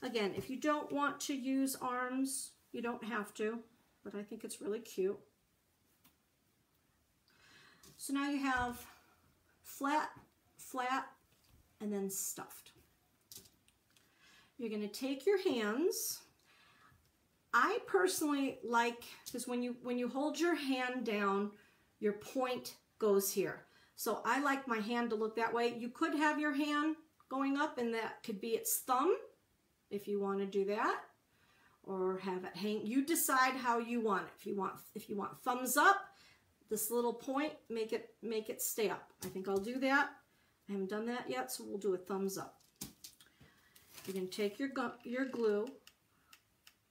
Again, if you don't want to use arms, you don't have to, but I think it's really cute. So now you have flat, flat, and then stuffed. You're going to take your hands I personally like, because when you, when you hold your hand down, your point goes here. So I like my hand to look that way. You could have your hand going up and that could be its thumb if you want to do that or have it hang. You decide how you want it. If you want, if you want thumbs up, this little point, make it, make it stay up. I think I'll do that. I haven't done that yet, so we'll do a thumbs up. Going to take your, your glue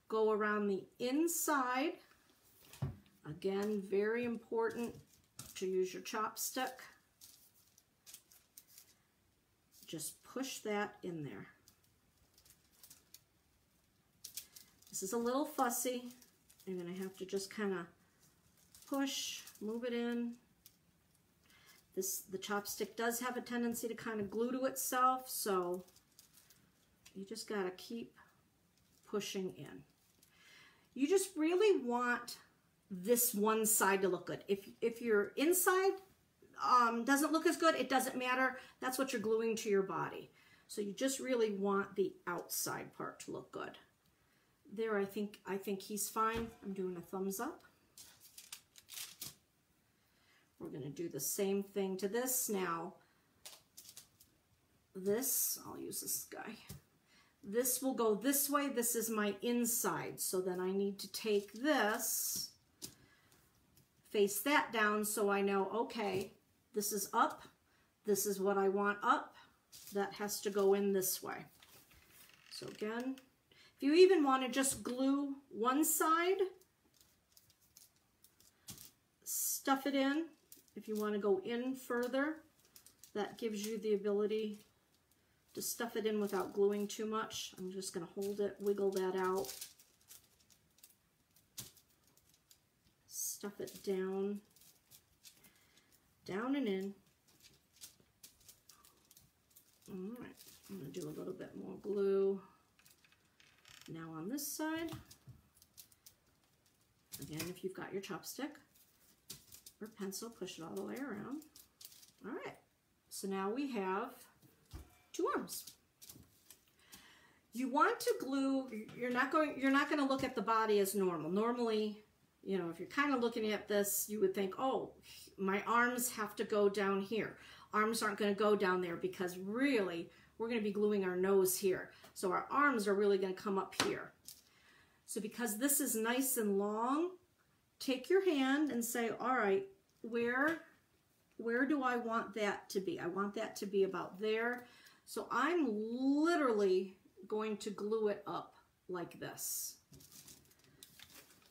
go around the inside. Again, very important to use your chopstick. Just push that in there. This is a little fussy. I'm going to have to just kind of push, move it in. This The chopstick does have a tendency to kind of glue to itself, so you just got to keep pushing in you just really want this one side to look good. If, if your inside um, doesn't look as good, it doesn't matter. That's what you're gluing to your body. So you just really want the outside part to look good. There, I think, I think he's fine. I'm doing a thumbs up. We're going to do the same thing to this. Now, this, I'll use this guy. This will go this way. This is my inside. So then I need to take this, face that down so I know, okay, this is up. This is what I want up. That has to go in this way. So again, if you even want to just glue one side, stuff it in. If you want to go in further, that gives you the ability to stuff it in without gluing too much. I'm just going to hold it, wiggle that out. Stuff it down, down and in. All right, I'm going to do a little bit more glue. Now on this side, again, if you've got your chopstick or pencil, push it all the way around. All right, so now we have two arms. You want to glue, you're not going, you're not going to look at the body as normal. Normally, you know, if you're kind of looking at this, you would think, oh, my arms have to go down here. Arms aren't going to go down there because really we're going to be gluing our nose here. So our arms are really going to come up here. So because this is nice and long, take your hand and say, all right, where, where do I want that to be? I want that to be about there. So I'm literally going to glue it up like this.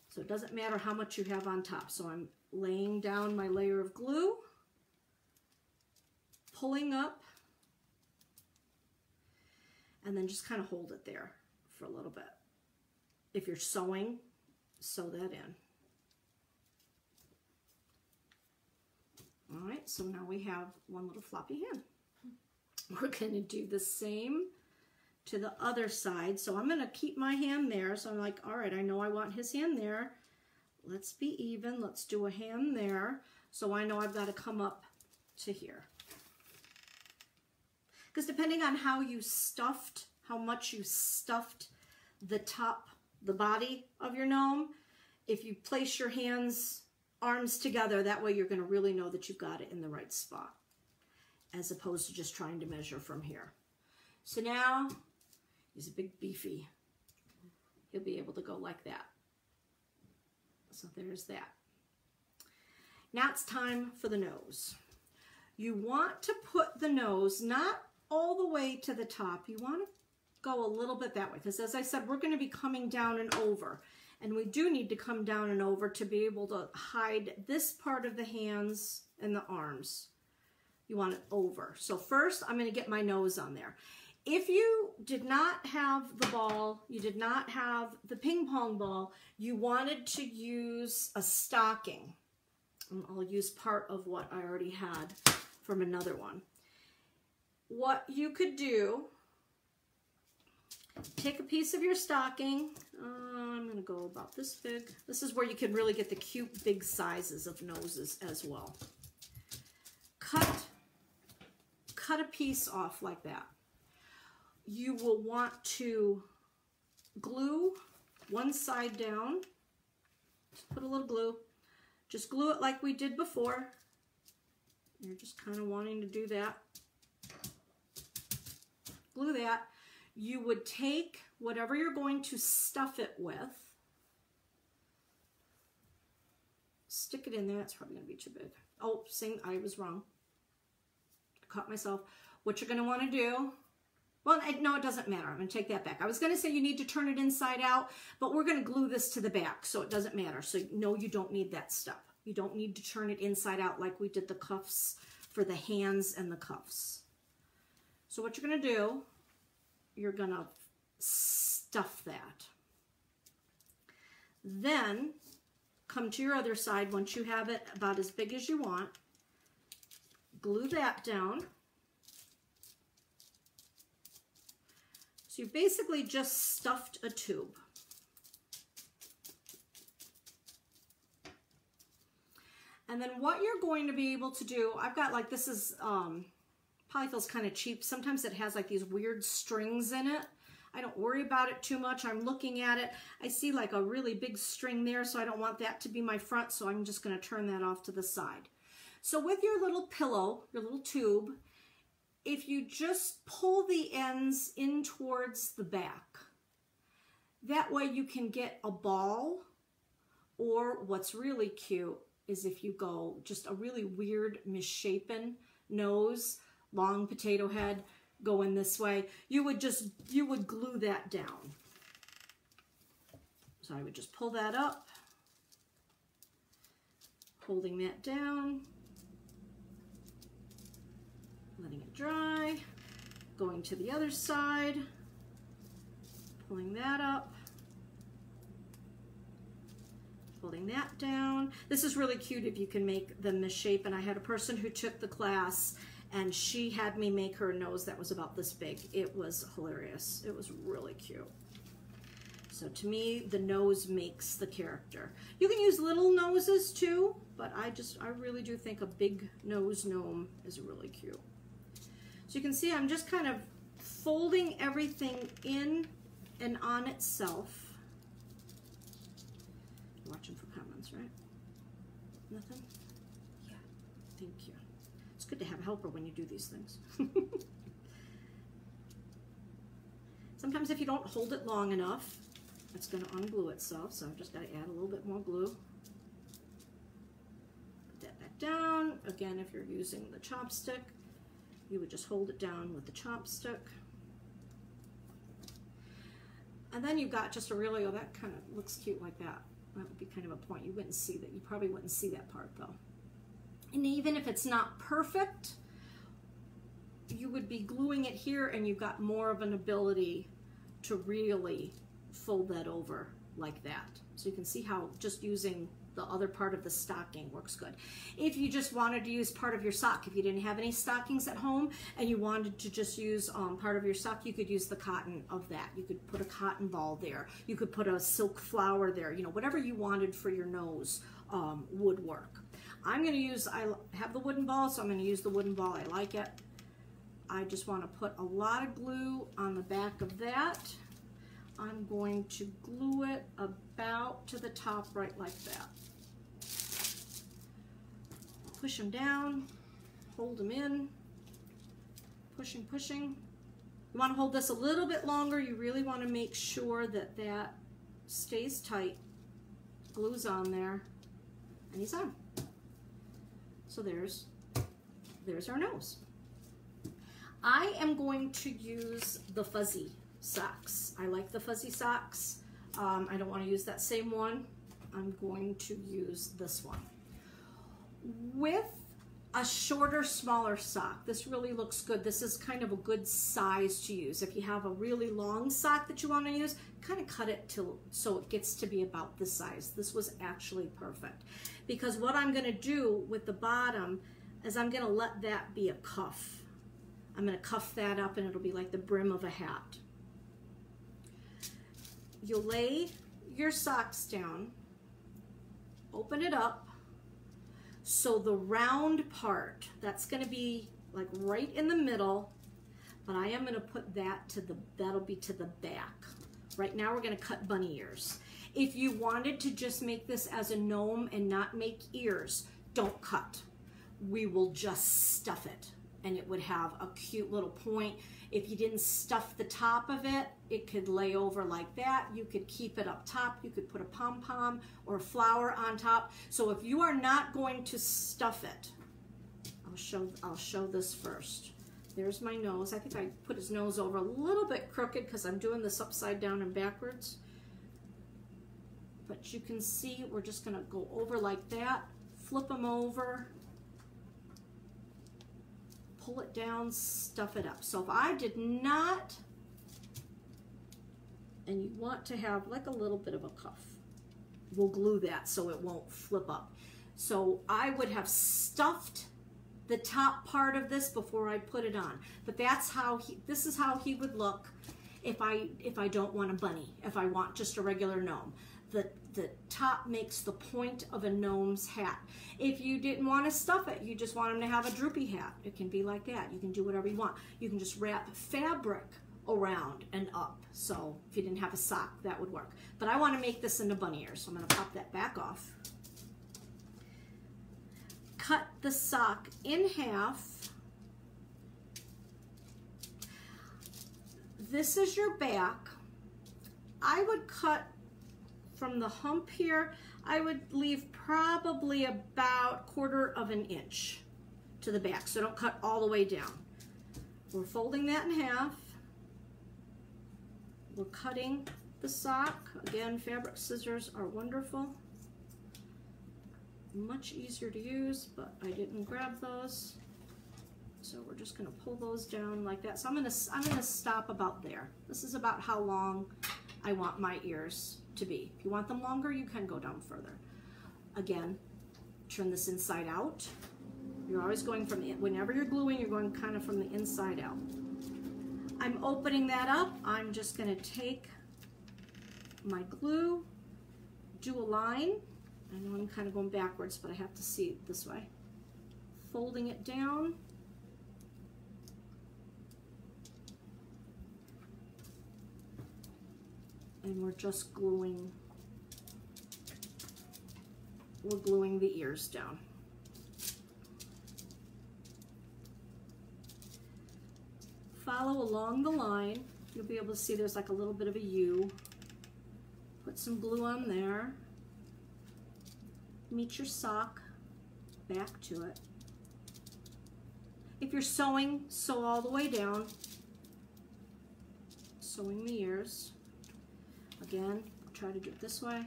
So it doesn't matter how much you have on top. So I'm laying down my layer of glue, pulling up, and then just kind of hold it there for a little bit. If you're sewing, sew that in. All right, so now we have one little floppy hand. We're going to do the same to the other side. So I'm going to keep my hand there. So I'm like, all right, I know I want his hand there. let's be even. Let's do a hand there. So I know I've got to come up to here. Because depending on how you stuffed, how much you stuffed the top, the body of your gnome, if you place your hands, arms together, that way you're going to really know that you've got it in the right spot, as opposed to just trying to measure from here. So now, he's a big beefy. He'll be able to go like that. So there's that. Now it's time for the nose. You want to put the nose not all the way to the top. You want to go a little bit that way because as I said, we're going to be coming down and over. And we do need to come down and over to be able to hide this part of the hands and the arms. You want it over. So first, I'm going to get my nose on there. If you did not have the ball, you did not have the ping pong ball, you wanted to use a stocking. I'll use part of what I already had from another one. What you could do, take a piece of your stocking. Uh, I'm going to go about this big. This is where you can really get the cute big sizes of noses as well. Cut, cut a piece off like that you will want to glue one side down. Just put a little glue. Just glue it like we did before. You're just kind of wanting to do that. Glue that. You would take whatever you're going to stuff it with. Stick it in there. That's probably going to be too big. Oh, sing, I was wrong. Caught myself. What you're going to want to do well, no, it doesn't matter. I'm going to take that back. I was going to say you need to turn it inside out, but we're going to glue this to the back, so it doesn't matter. So no, you don't need that stuff. You don't need to turn it inside out like we did the cuffs for the hands and the cuffs. So what you're going to do, you're going to stuff that. Then come to your other side once you have it about as big as you want. Glue that down. So you basically just stuffed a tube. And then what you're going to be able to do, I've got like, this is, um, probably feels kind of cheap. Sometimes it has like these weird strings in it. I don't worry about it too much. I'm looking at it. I see like a really big string there, so I don't want that to be my front, so I'm just going to turn that off to the side. So with your little pillow, your little tube, if you just pull the ends in towards the back, that way you can get a ball or what's really cute is if you go just a really weird misshapen nose, long potato head going this way, you would just, you would glue that down. So I would just pull that up, holding that down, letting it dry, going to the other side, pulling that up, pulling that down. This is really cute if you can make them misshapen. I had a person who took the class and she had me make her nose that was about this big. It was hilarious. It was really cute. So to me, the nose makes the character. You can use little noses too, but I just, I really do think a big nose gnome is really cute. So you can see I'm just kind of folding everything in and on itself. Watching for comments, right? Nothing? Yeah. Thank you. It's good to have a helper when you do these things. Sometimes if you don't hold it long enough, it's going to unglue itself, so I've just got to add a little bit more glue. Put that back down. Again, if you're using the chopstick, you would just hold it down with the chopstick. And then you've got just a really, oh, that kind of looks cute like that. That would be kind of a point. You wouldn't see that. You probably wouldn't see that part though. And even if it's not perfect, you would be gluing it here and you've got more of an ability to really fold that over like that. So you can see how just using the other part of the stocking works good. If you just wanted to use part of your sock, if you didn't have any stockings at home and you wanted to just use um, part of your sock, you could use the cotton of that. You could put a cotton ball there. You could put a silk flower there. You know, whatever you wanted for your nose um, would work. I'm going to use, I have the wooden ball, so I'm going to use the wooden ball. I like it. I just want to put a lot of glue on the back of that. I'm going to glue it about to the top right like that. Push them down, hold them in, pushing, pushing. You want to hold this a little bit longer. You really want to make sure that that stays tight. Glue's on there, and he's on. So there's, there's our nose. I am going to use the fuzzy socks. I like the fuzzy socks. Um, I don't want to use that same one. I'm going to use this one. With a shorter, smaller sock, this really looks good. This is kind of a good size to use. If you have a really long sock that you want to use, kind of cut it till so it gets to be about this size. This was actually perfect. Because what I'm going to do with the bottom is I'm going to let that be a cuff. I'm going to cuff that up and it'll be like the brim of a hat you'll lay your socks down, open it up, so the round part, that's gonna be like right in the middle, but I am gonna put that to the, that'll be to the back. Right now we're gonna cut bunny ears. If you wanted to just make this as a gnome and not make ears, don't cut. We will just stuff it and it would have a cute little point. If you didn't stuff the top of it, it could lay over like that. You could keep it up top. You could put a pom-pom or a flower on top. So if you are not going to stuff it, I'll show, I'll show this first. There's my nose. I think I put his nose over a little bit crooked because I'm doing this upside down and backwards. But you can see we're just going to go over like that, flip them over, pull it down, stuff it up. So if I did not, and you want to have like a little bit of a cuff, we'll glue that so it won't flip up. So I would have stuffed the top part of this before I put it on. But that's how he, this is how he would look if I, if I don't want a bunny, if I want just a regular gnome the, the top makes the point of a gnome's hat. If you didn't want to stuff it, you just want them to have a droopy hat. It can be like that. You can do whatever you want. You can just wrap fabric around and up. So if you didn't have a sock, that would work. But I want to make this into bunny ears, so I'm going to pop that back off. Cut the sock in half. This is your back. I would cut from the hump here, I would leave probably about quarter of an inch to the back, so don't cut all the way down. We're folding that in half. We're cutting the sock. Again, fabric scissors are wonderful. Much easier to use, but I didn't grab those. So we're just gonna pull those down like that. So I'm gonna, I'm gonna stop about there. This is about how long I want my ears to be. If you want them longer, you can go down further. Again, turn this inside out. You're always going from, the, whenever you're gluing, you're going kind of from the inside out. I'm opening that up. I'm just gonna take my glue, do a line. I know I'm kind of going backwards, but I have to see it this way. Folding it down. And we're just gluing we're gluing the ears down. Follow along the line. You'll be able to see there's like a little bit of a U. Put some glue on there. Meet your sock back to it. If you're sewing, sew all the way down. Sewing the ears. Again, try to do it this way.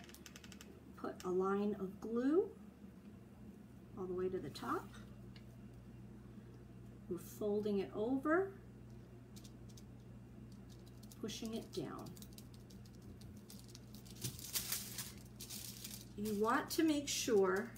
Put a line of glue all the way to the top. We're folding it over, pushing it down. you want to make sure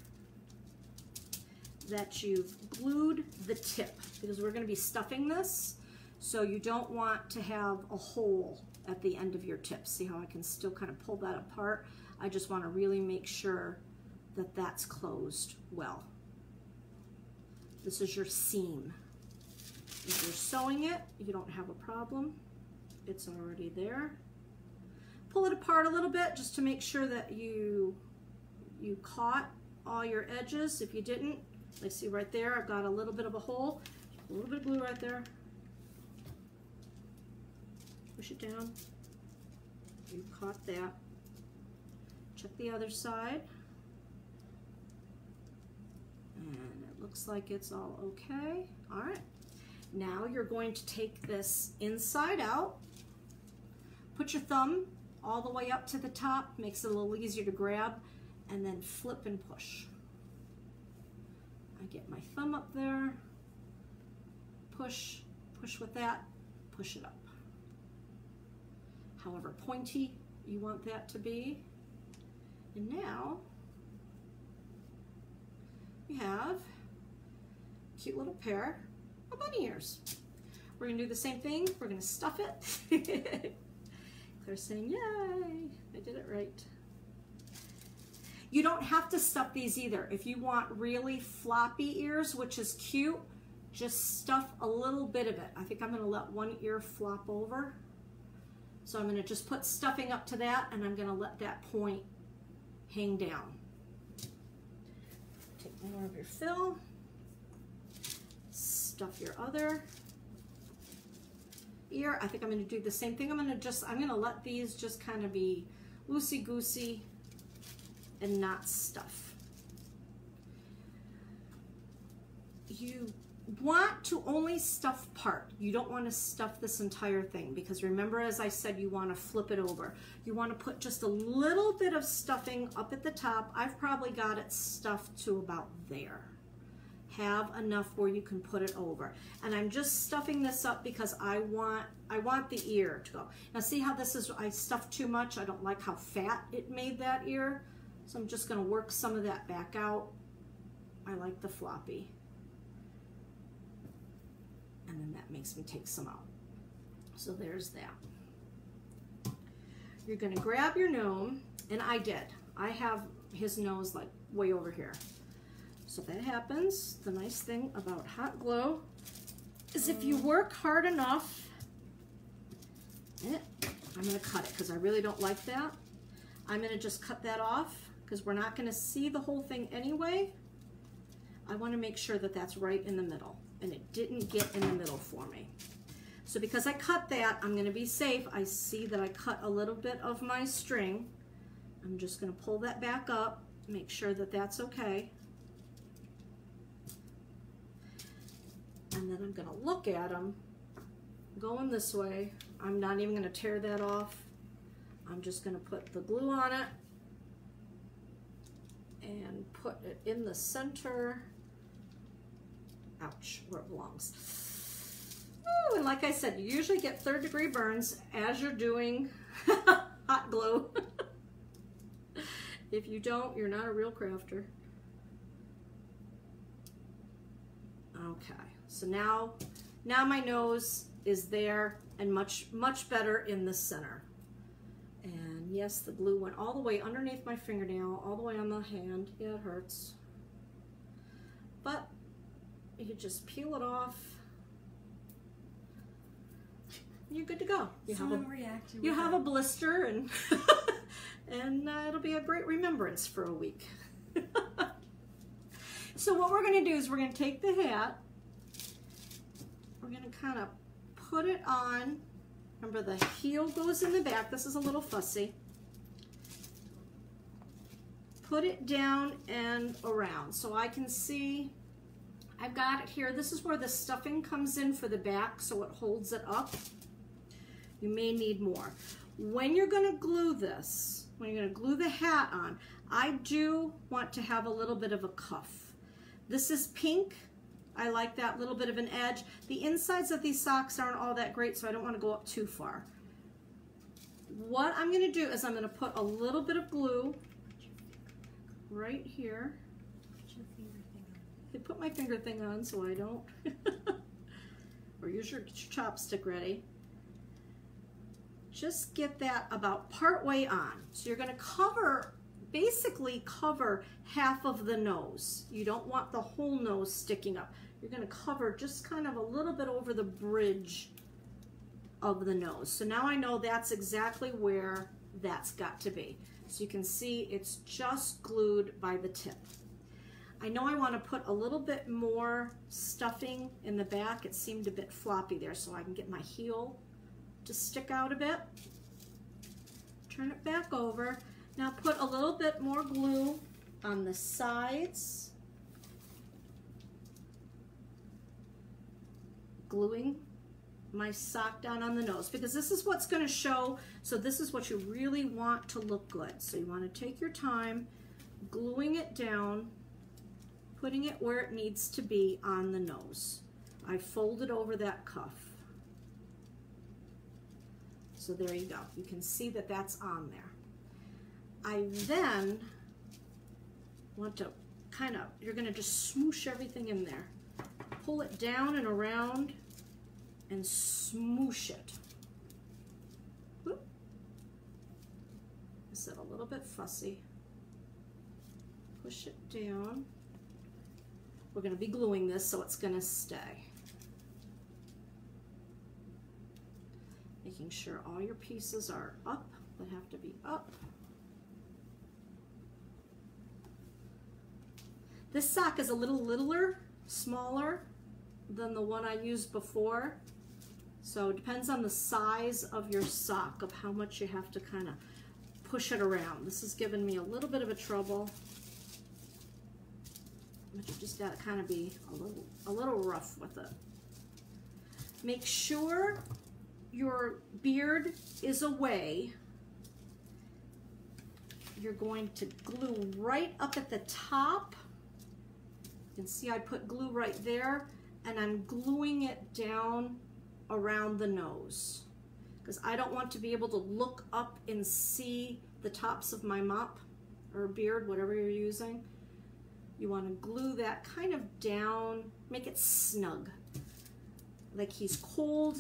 that you've glued the tip because we're going to be stuffing this. So you don't want to have a hole at the end of your tip. See how I can still kind of pull that apart? I just want to really make sure that that's closed well. This is your seam. If you're sewing it, you don't have a problem. It's already there. Pull it apart a little bit just to make sure that you you caught all your edges. If you didn't, I see right there, I've got a little bit of a hole. A little bit of glue right there. Push it down. You caught that. Check the other side. And it looks like it's all okay. All right. Now you're going to take this inside out. Put your thumb all the way up to the top. Makes it a little easier to grab. And then flip and push. I get my thumb up there. Push. Push with that. Push it up. However pointy you want that to be. And now we have a cute little pair of bunny ears. We're gonna do the same thing. We're gonna stuff it. Claire's saying, yay, I did it right. You don't have to stuff these either. If you want really floppy ears, which is cute, just stuff a little bit of it. I think I'm gonna let one ear flop over. So I'm gonna just put stuffing up to that and I'm gonna let that point hang down. Take more of your fill, stuff your other ear. I think I'm gonna do the same thing. I'm gonna just, I'm gonna let these just kind of be loosey-goosey and not stuff. You want to only stuff part. You don't want to stuff this entire thing because remember as I said you want to flip it over. You want to put just a little bit of stuffing up at the top. I've probably got it stuffed to about there. Have enough where you can put it over. And I'm just stuffing this up because I want I want the ear to go. Now see how this is I stuffed too much. I don't like how fat it made that ear. So I'm just going to work some of that back out. I like the floppy and then that makes me take some out. So there's that. You're gonna grab your gnome, and I did. I have his nose like way over here. So that happens. The nice thing about hot glue is if you work hard enough, eh, I'm gonna cut it because I really don't like that. I'm gonna just cut that off because we're not gonna see the whole thing anyway. I wanna make sure that that's right in the middle and it didn't get in the middle for me. So because I cut that, I'm gonna be safe. I see that I cut a little bit of my string. I'm just gonna pull that back up, make sure that that's okay. And then I'm gonna look at them going this way. I'm not even gonna tear that off. I'm just gonna put the glue on it and put it in the center ouch, where it belongs. And like I said, you usually get third degree burns as you're doing hot glue. if you don't, you're not a real crafter. Okay, so now, now my nose is there and much, much better in the center. And yes, the glue went all the way underneath my fingernail, all the way on the hand. Yeah, it hurts. But you just peel it off. You're good to go. You Someone have a, reacted. you have a blister and and uh, it'll be a great remembrance for a week. so what we're going to do is we're going to take the hat. We're going to kind of put it on. Remember the heel goes in the back. This is a little fussy. Put it down and around so I can see I've got it here. This is where the stuffing comes in for the back so it holds it up. You may need more. When you're gonna glue this, when you're gonna glue the hat on, I do want to have a little bit of a cuff. This is pink. I like that little bit of an edge. The insides of these socks aren't all that great, so I don't wanna go up too far. What I'm gonna do is I'm gonna put a little bit of glue right here. Put my finger thing on so I don't. or use your, your chopstick ready. Just get that about part way on. So you're going to cover, basically cover half of the nose. You don't want the whole nose sticking up. You're going to cover just kind of a little bit over the bridge of the nose. So now I know that's exactly where that's got to be. So you can see it's just glued by the tip. I know I want to put a little bit more stuffing in the back. It seemed a bit floppy there, so I can get my heel to stick out a bit. Turn it back over. Now put a little bit more glue on the sides. Gluing my sock down on the nose because this is what's going to show. So this is what you really want to look good. So you want to take your time gluing it down, putting it where it needs to be on the nose. I folded over that cuff. So there you go. You can see that that's on there. I then want to kind of, you're going to just smoosh everything in there. Pull it down and around and smoosh it. Whoop. Is it a little bit fussy? Push it down. We're going to be gluing this so it's going to stay. Making sure all your pieces are up, that have to be up. This sock is a little littler, smaller than the one I used before. So it depends on the size of your sock, of how much you have to kind of push it around. This has given me a little bit of a trouble. But you just got to kind of be a little, a little rough with it. Make sure your beard is away. You're going to glue right up at the top. You can see I put glue right there and I'm gluing it down around the nose because I don't want to be able to look up and see the tops of my mop or beard, whatever you're using. You want to glue that kind of down, make it snug. Like he's cold,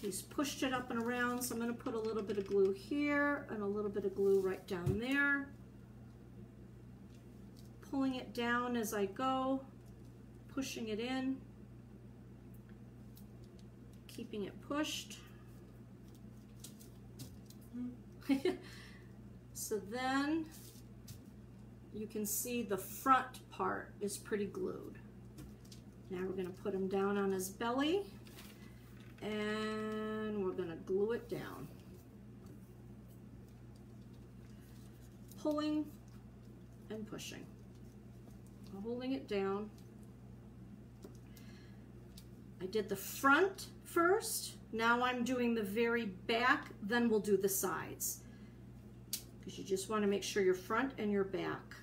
he's pushed it up and around, so I'm going to put a little bit of glue here and a little bit of glue right down there. Pulling it down as I go, pushing it in keeping it pushed. Mm-hmm. so then you can see the front part is pretty glued. Now we're going to put him down on his belly and we're going to glue it down. Pulling and pushing. Holding it down. I did the front first. Now I'm doing the very back, then we'll do the sides. Because you just want to make sure your front and your back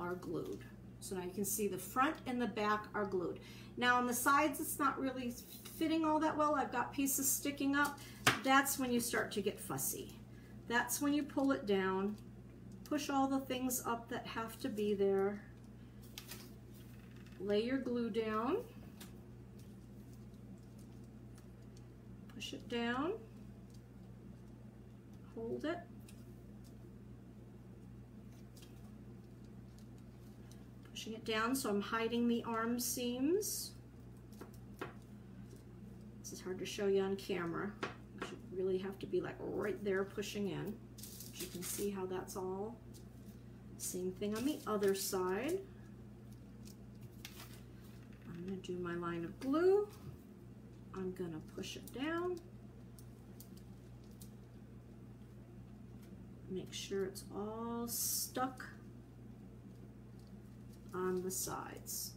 are glued. So now you can see the front and the back are glued. Now on the sides, it's not really fitting all that well. I've got pieces sticking up. That's when you start to get fussy. That's when you pull it down, push all the things up that have to be there, lay your glue down, push it down, hold it, it down so I'm hiding the arm seams. This is hard to show you on camera. You really have to be like right there pushing in. But you can see how that's all. Same thing on the other side. I'm to do my line of glue. I'm going to push it down. Make sure it's all stuck on the sides.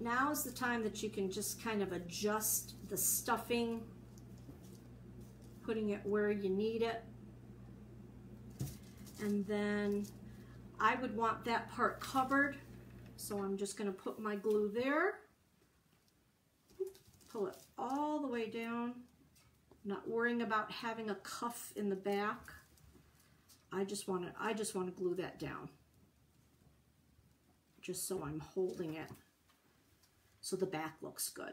Now is the time that you can just kind of adjust the stuffing, putting it where you need it. And then I would want that part covered so I'm just going to put my glue there, pull it all the way down, not worrying about having a cuff in the back. I just want to I just want to glue that down. Just so I'm holding it so the back looks good.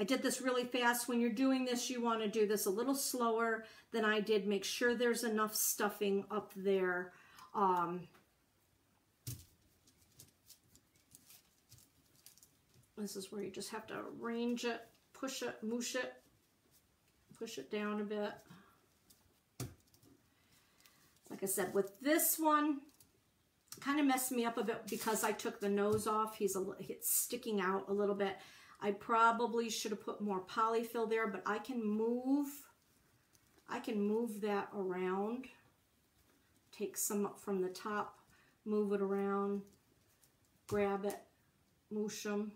I did this really fast. When you're doing this, you want to do this a little slower than I did. Make sure there's enough stuffing up there. Um, this is where you just have to arrange it, push it, moosh it, push it down a bit. Like I said, with this one, kind of messed me up a bit because I took the nose off. He's a, it's sticking out a little bit. I probably should have put more polyfill there, but I can move, I can move that around. Take some up from the top, move it around, grab it, moosh them.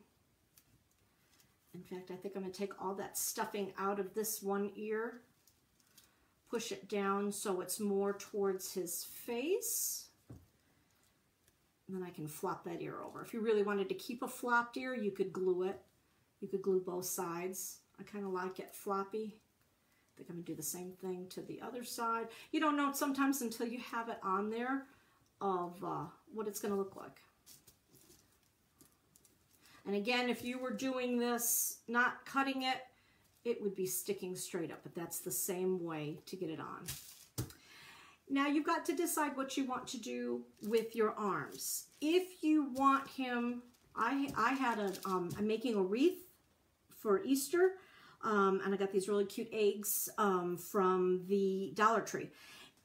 In fact, I think I'm going to take all that stuffing out of this one ear, push it down so it's more towards his face. And then I can flop that ear over. If you really wanted to keep a flopped ear, you could glue it. You could glue both sides. I kind of like it floppy. I think I'm to do the same thing to the other side. You don't know sometimes until you have it on there of uh, what it's going to look like. And again, if you were doing this, not cutting it, it would be sticking straight up, but that's the same way to get it on. Now you've got to decide what you want to do with your arms. If you want him, I, I had a, um, I'm making a wreath for Easter, um, and I got these really cute eggs um, from the Dollar Tree.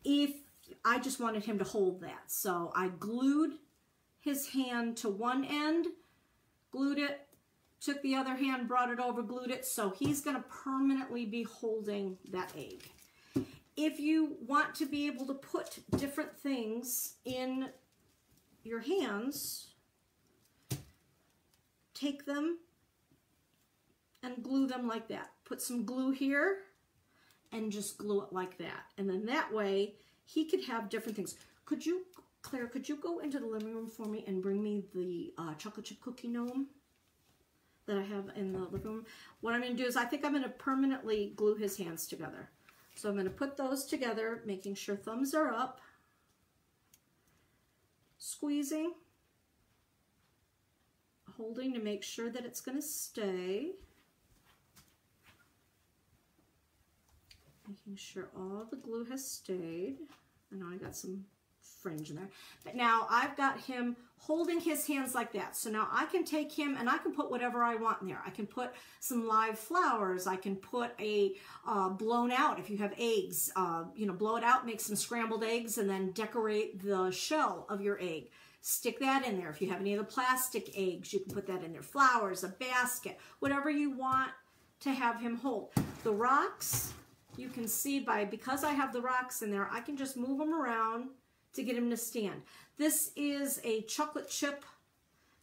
If I just wanted him to hold that, so I glued his hand to one end, glued it, took the other hand, brought it over, glued it, so he's going to permanently be holding that egg if you want to be able to put different things in your hands, take them and glue them like that. Put some glue here and just glue it like that. And then that way he could have different things. Could you, Claire, could you go into the living room for me and bring me the uh, chocolate chip cookie gnome that I have in the living room? What I'm going to do is I think I'm going to permanently glue his hands together. So I'm going to put those together, making sure thumbs are up, squeezing, holding to make sure that it's going to stay, making sure all the glue has stayed. I know I got some fringe in there. But now I've got him holding his hands like that. So now I can take him and I can put whatever I want in there. I can put some live flowers. I can put a uh, blown out, if you have eggs, uh, you know, blow it out, make some scrambled eggs and then decorate the shell of your egg. Stick that in there. If you have any of the plastic eggs, you can put that in there. Flowers, a basket, whatever you want to have him hold. The rocks, you can see by, because I have the rocks in there, I can just move them around to get him to stand. This is a chocolate chip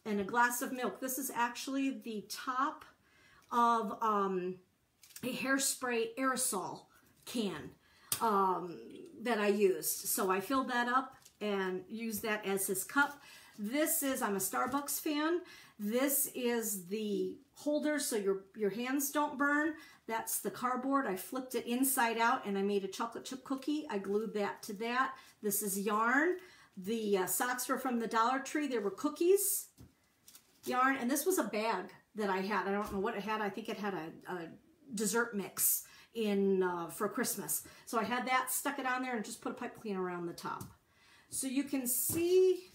and a glass of milk. This is actually the top of um, a hairspray aerosol can um, that I used. So I filled that up and used that as his cup. This is, I'm a Starbucks fan. This is the holder so your, your hands don't burn. That's the cardboard. I flipped it inside out and I made a chocolate chip cookie. I glued that to that. This is yarn. The uh, socks were from the Dollar Tree. There were cookies, yarn, and this was a bag that I had. I don't know what it had. I think it had a, a dessert mix in uh, for Christmas. So I had that, stuck it on there, and just put a pipe cleaner around the top. So you can see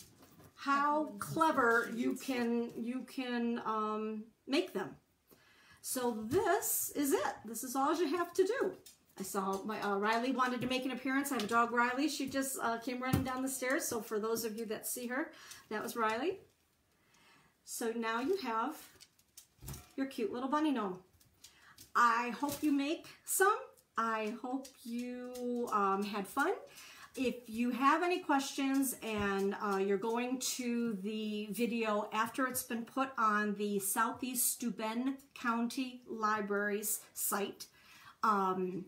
how clever you can you can um, make them. So this is it. This is all you have to do. I saw my uh, Riley wanted to make an appearance. I have a dog, Riley. She just uh, came running down the stairs. So for those of you that see her, that was Riley. So now you have your cute little bunny gnome. I hope you make some. I hope you um, had fun. If you have any questions and uh, you're going to the video after it's been put on the Southeast Steuben County Libraries site, um,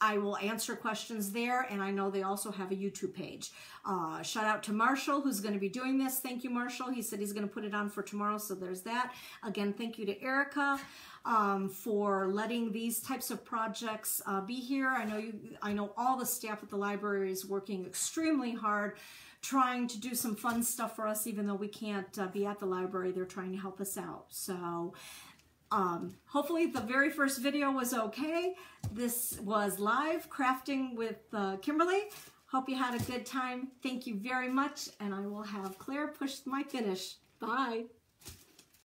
I will answer questions there, and I know they also have a YouTube page. Uh, shout out to Marshall, who's going to be doing this. Thank you, Marshall. He said he's going to put it on for tomorrow, so there's that. Again, thank you to Erica um, for letting these types of projects uh, be here. I know you. I know all the staff at the library is working extremely hard trying to do some fun stuff for us even though we can't uh, be at the library they're trying to help us out so um, hopefully the very first video was okay. This was live crafting with uh, Kimberly. Hope you had a good time. Thank you very much. And I will have Claire push my finish. Bye.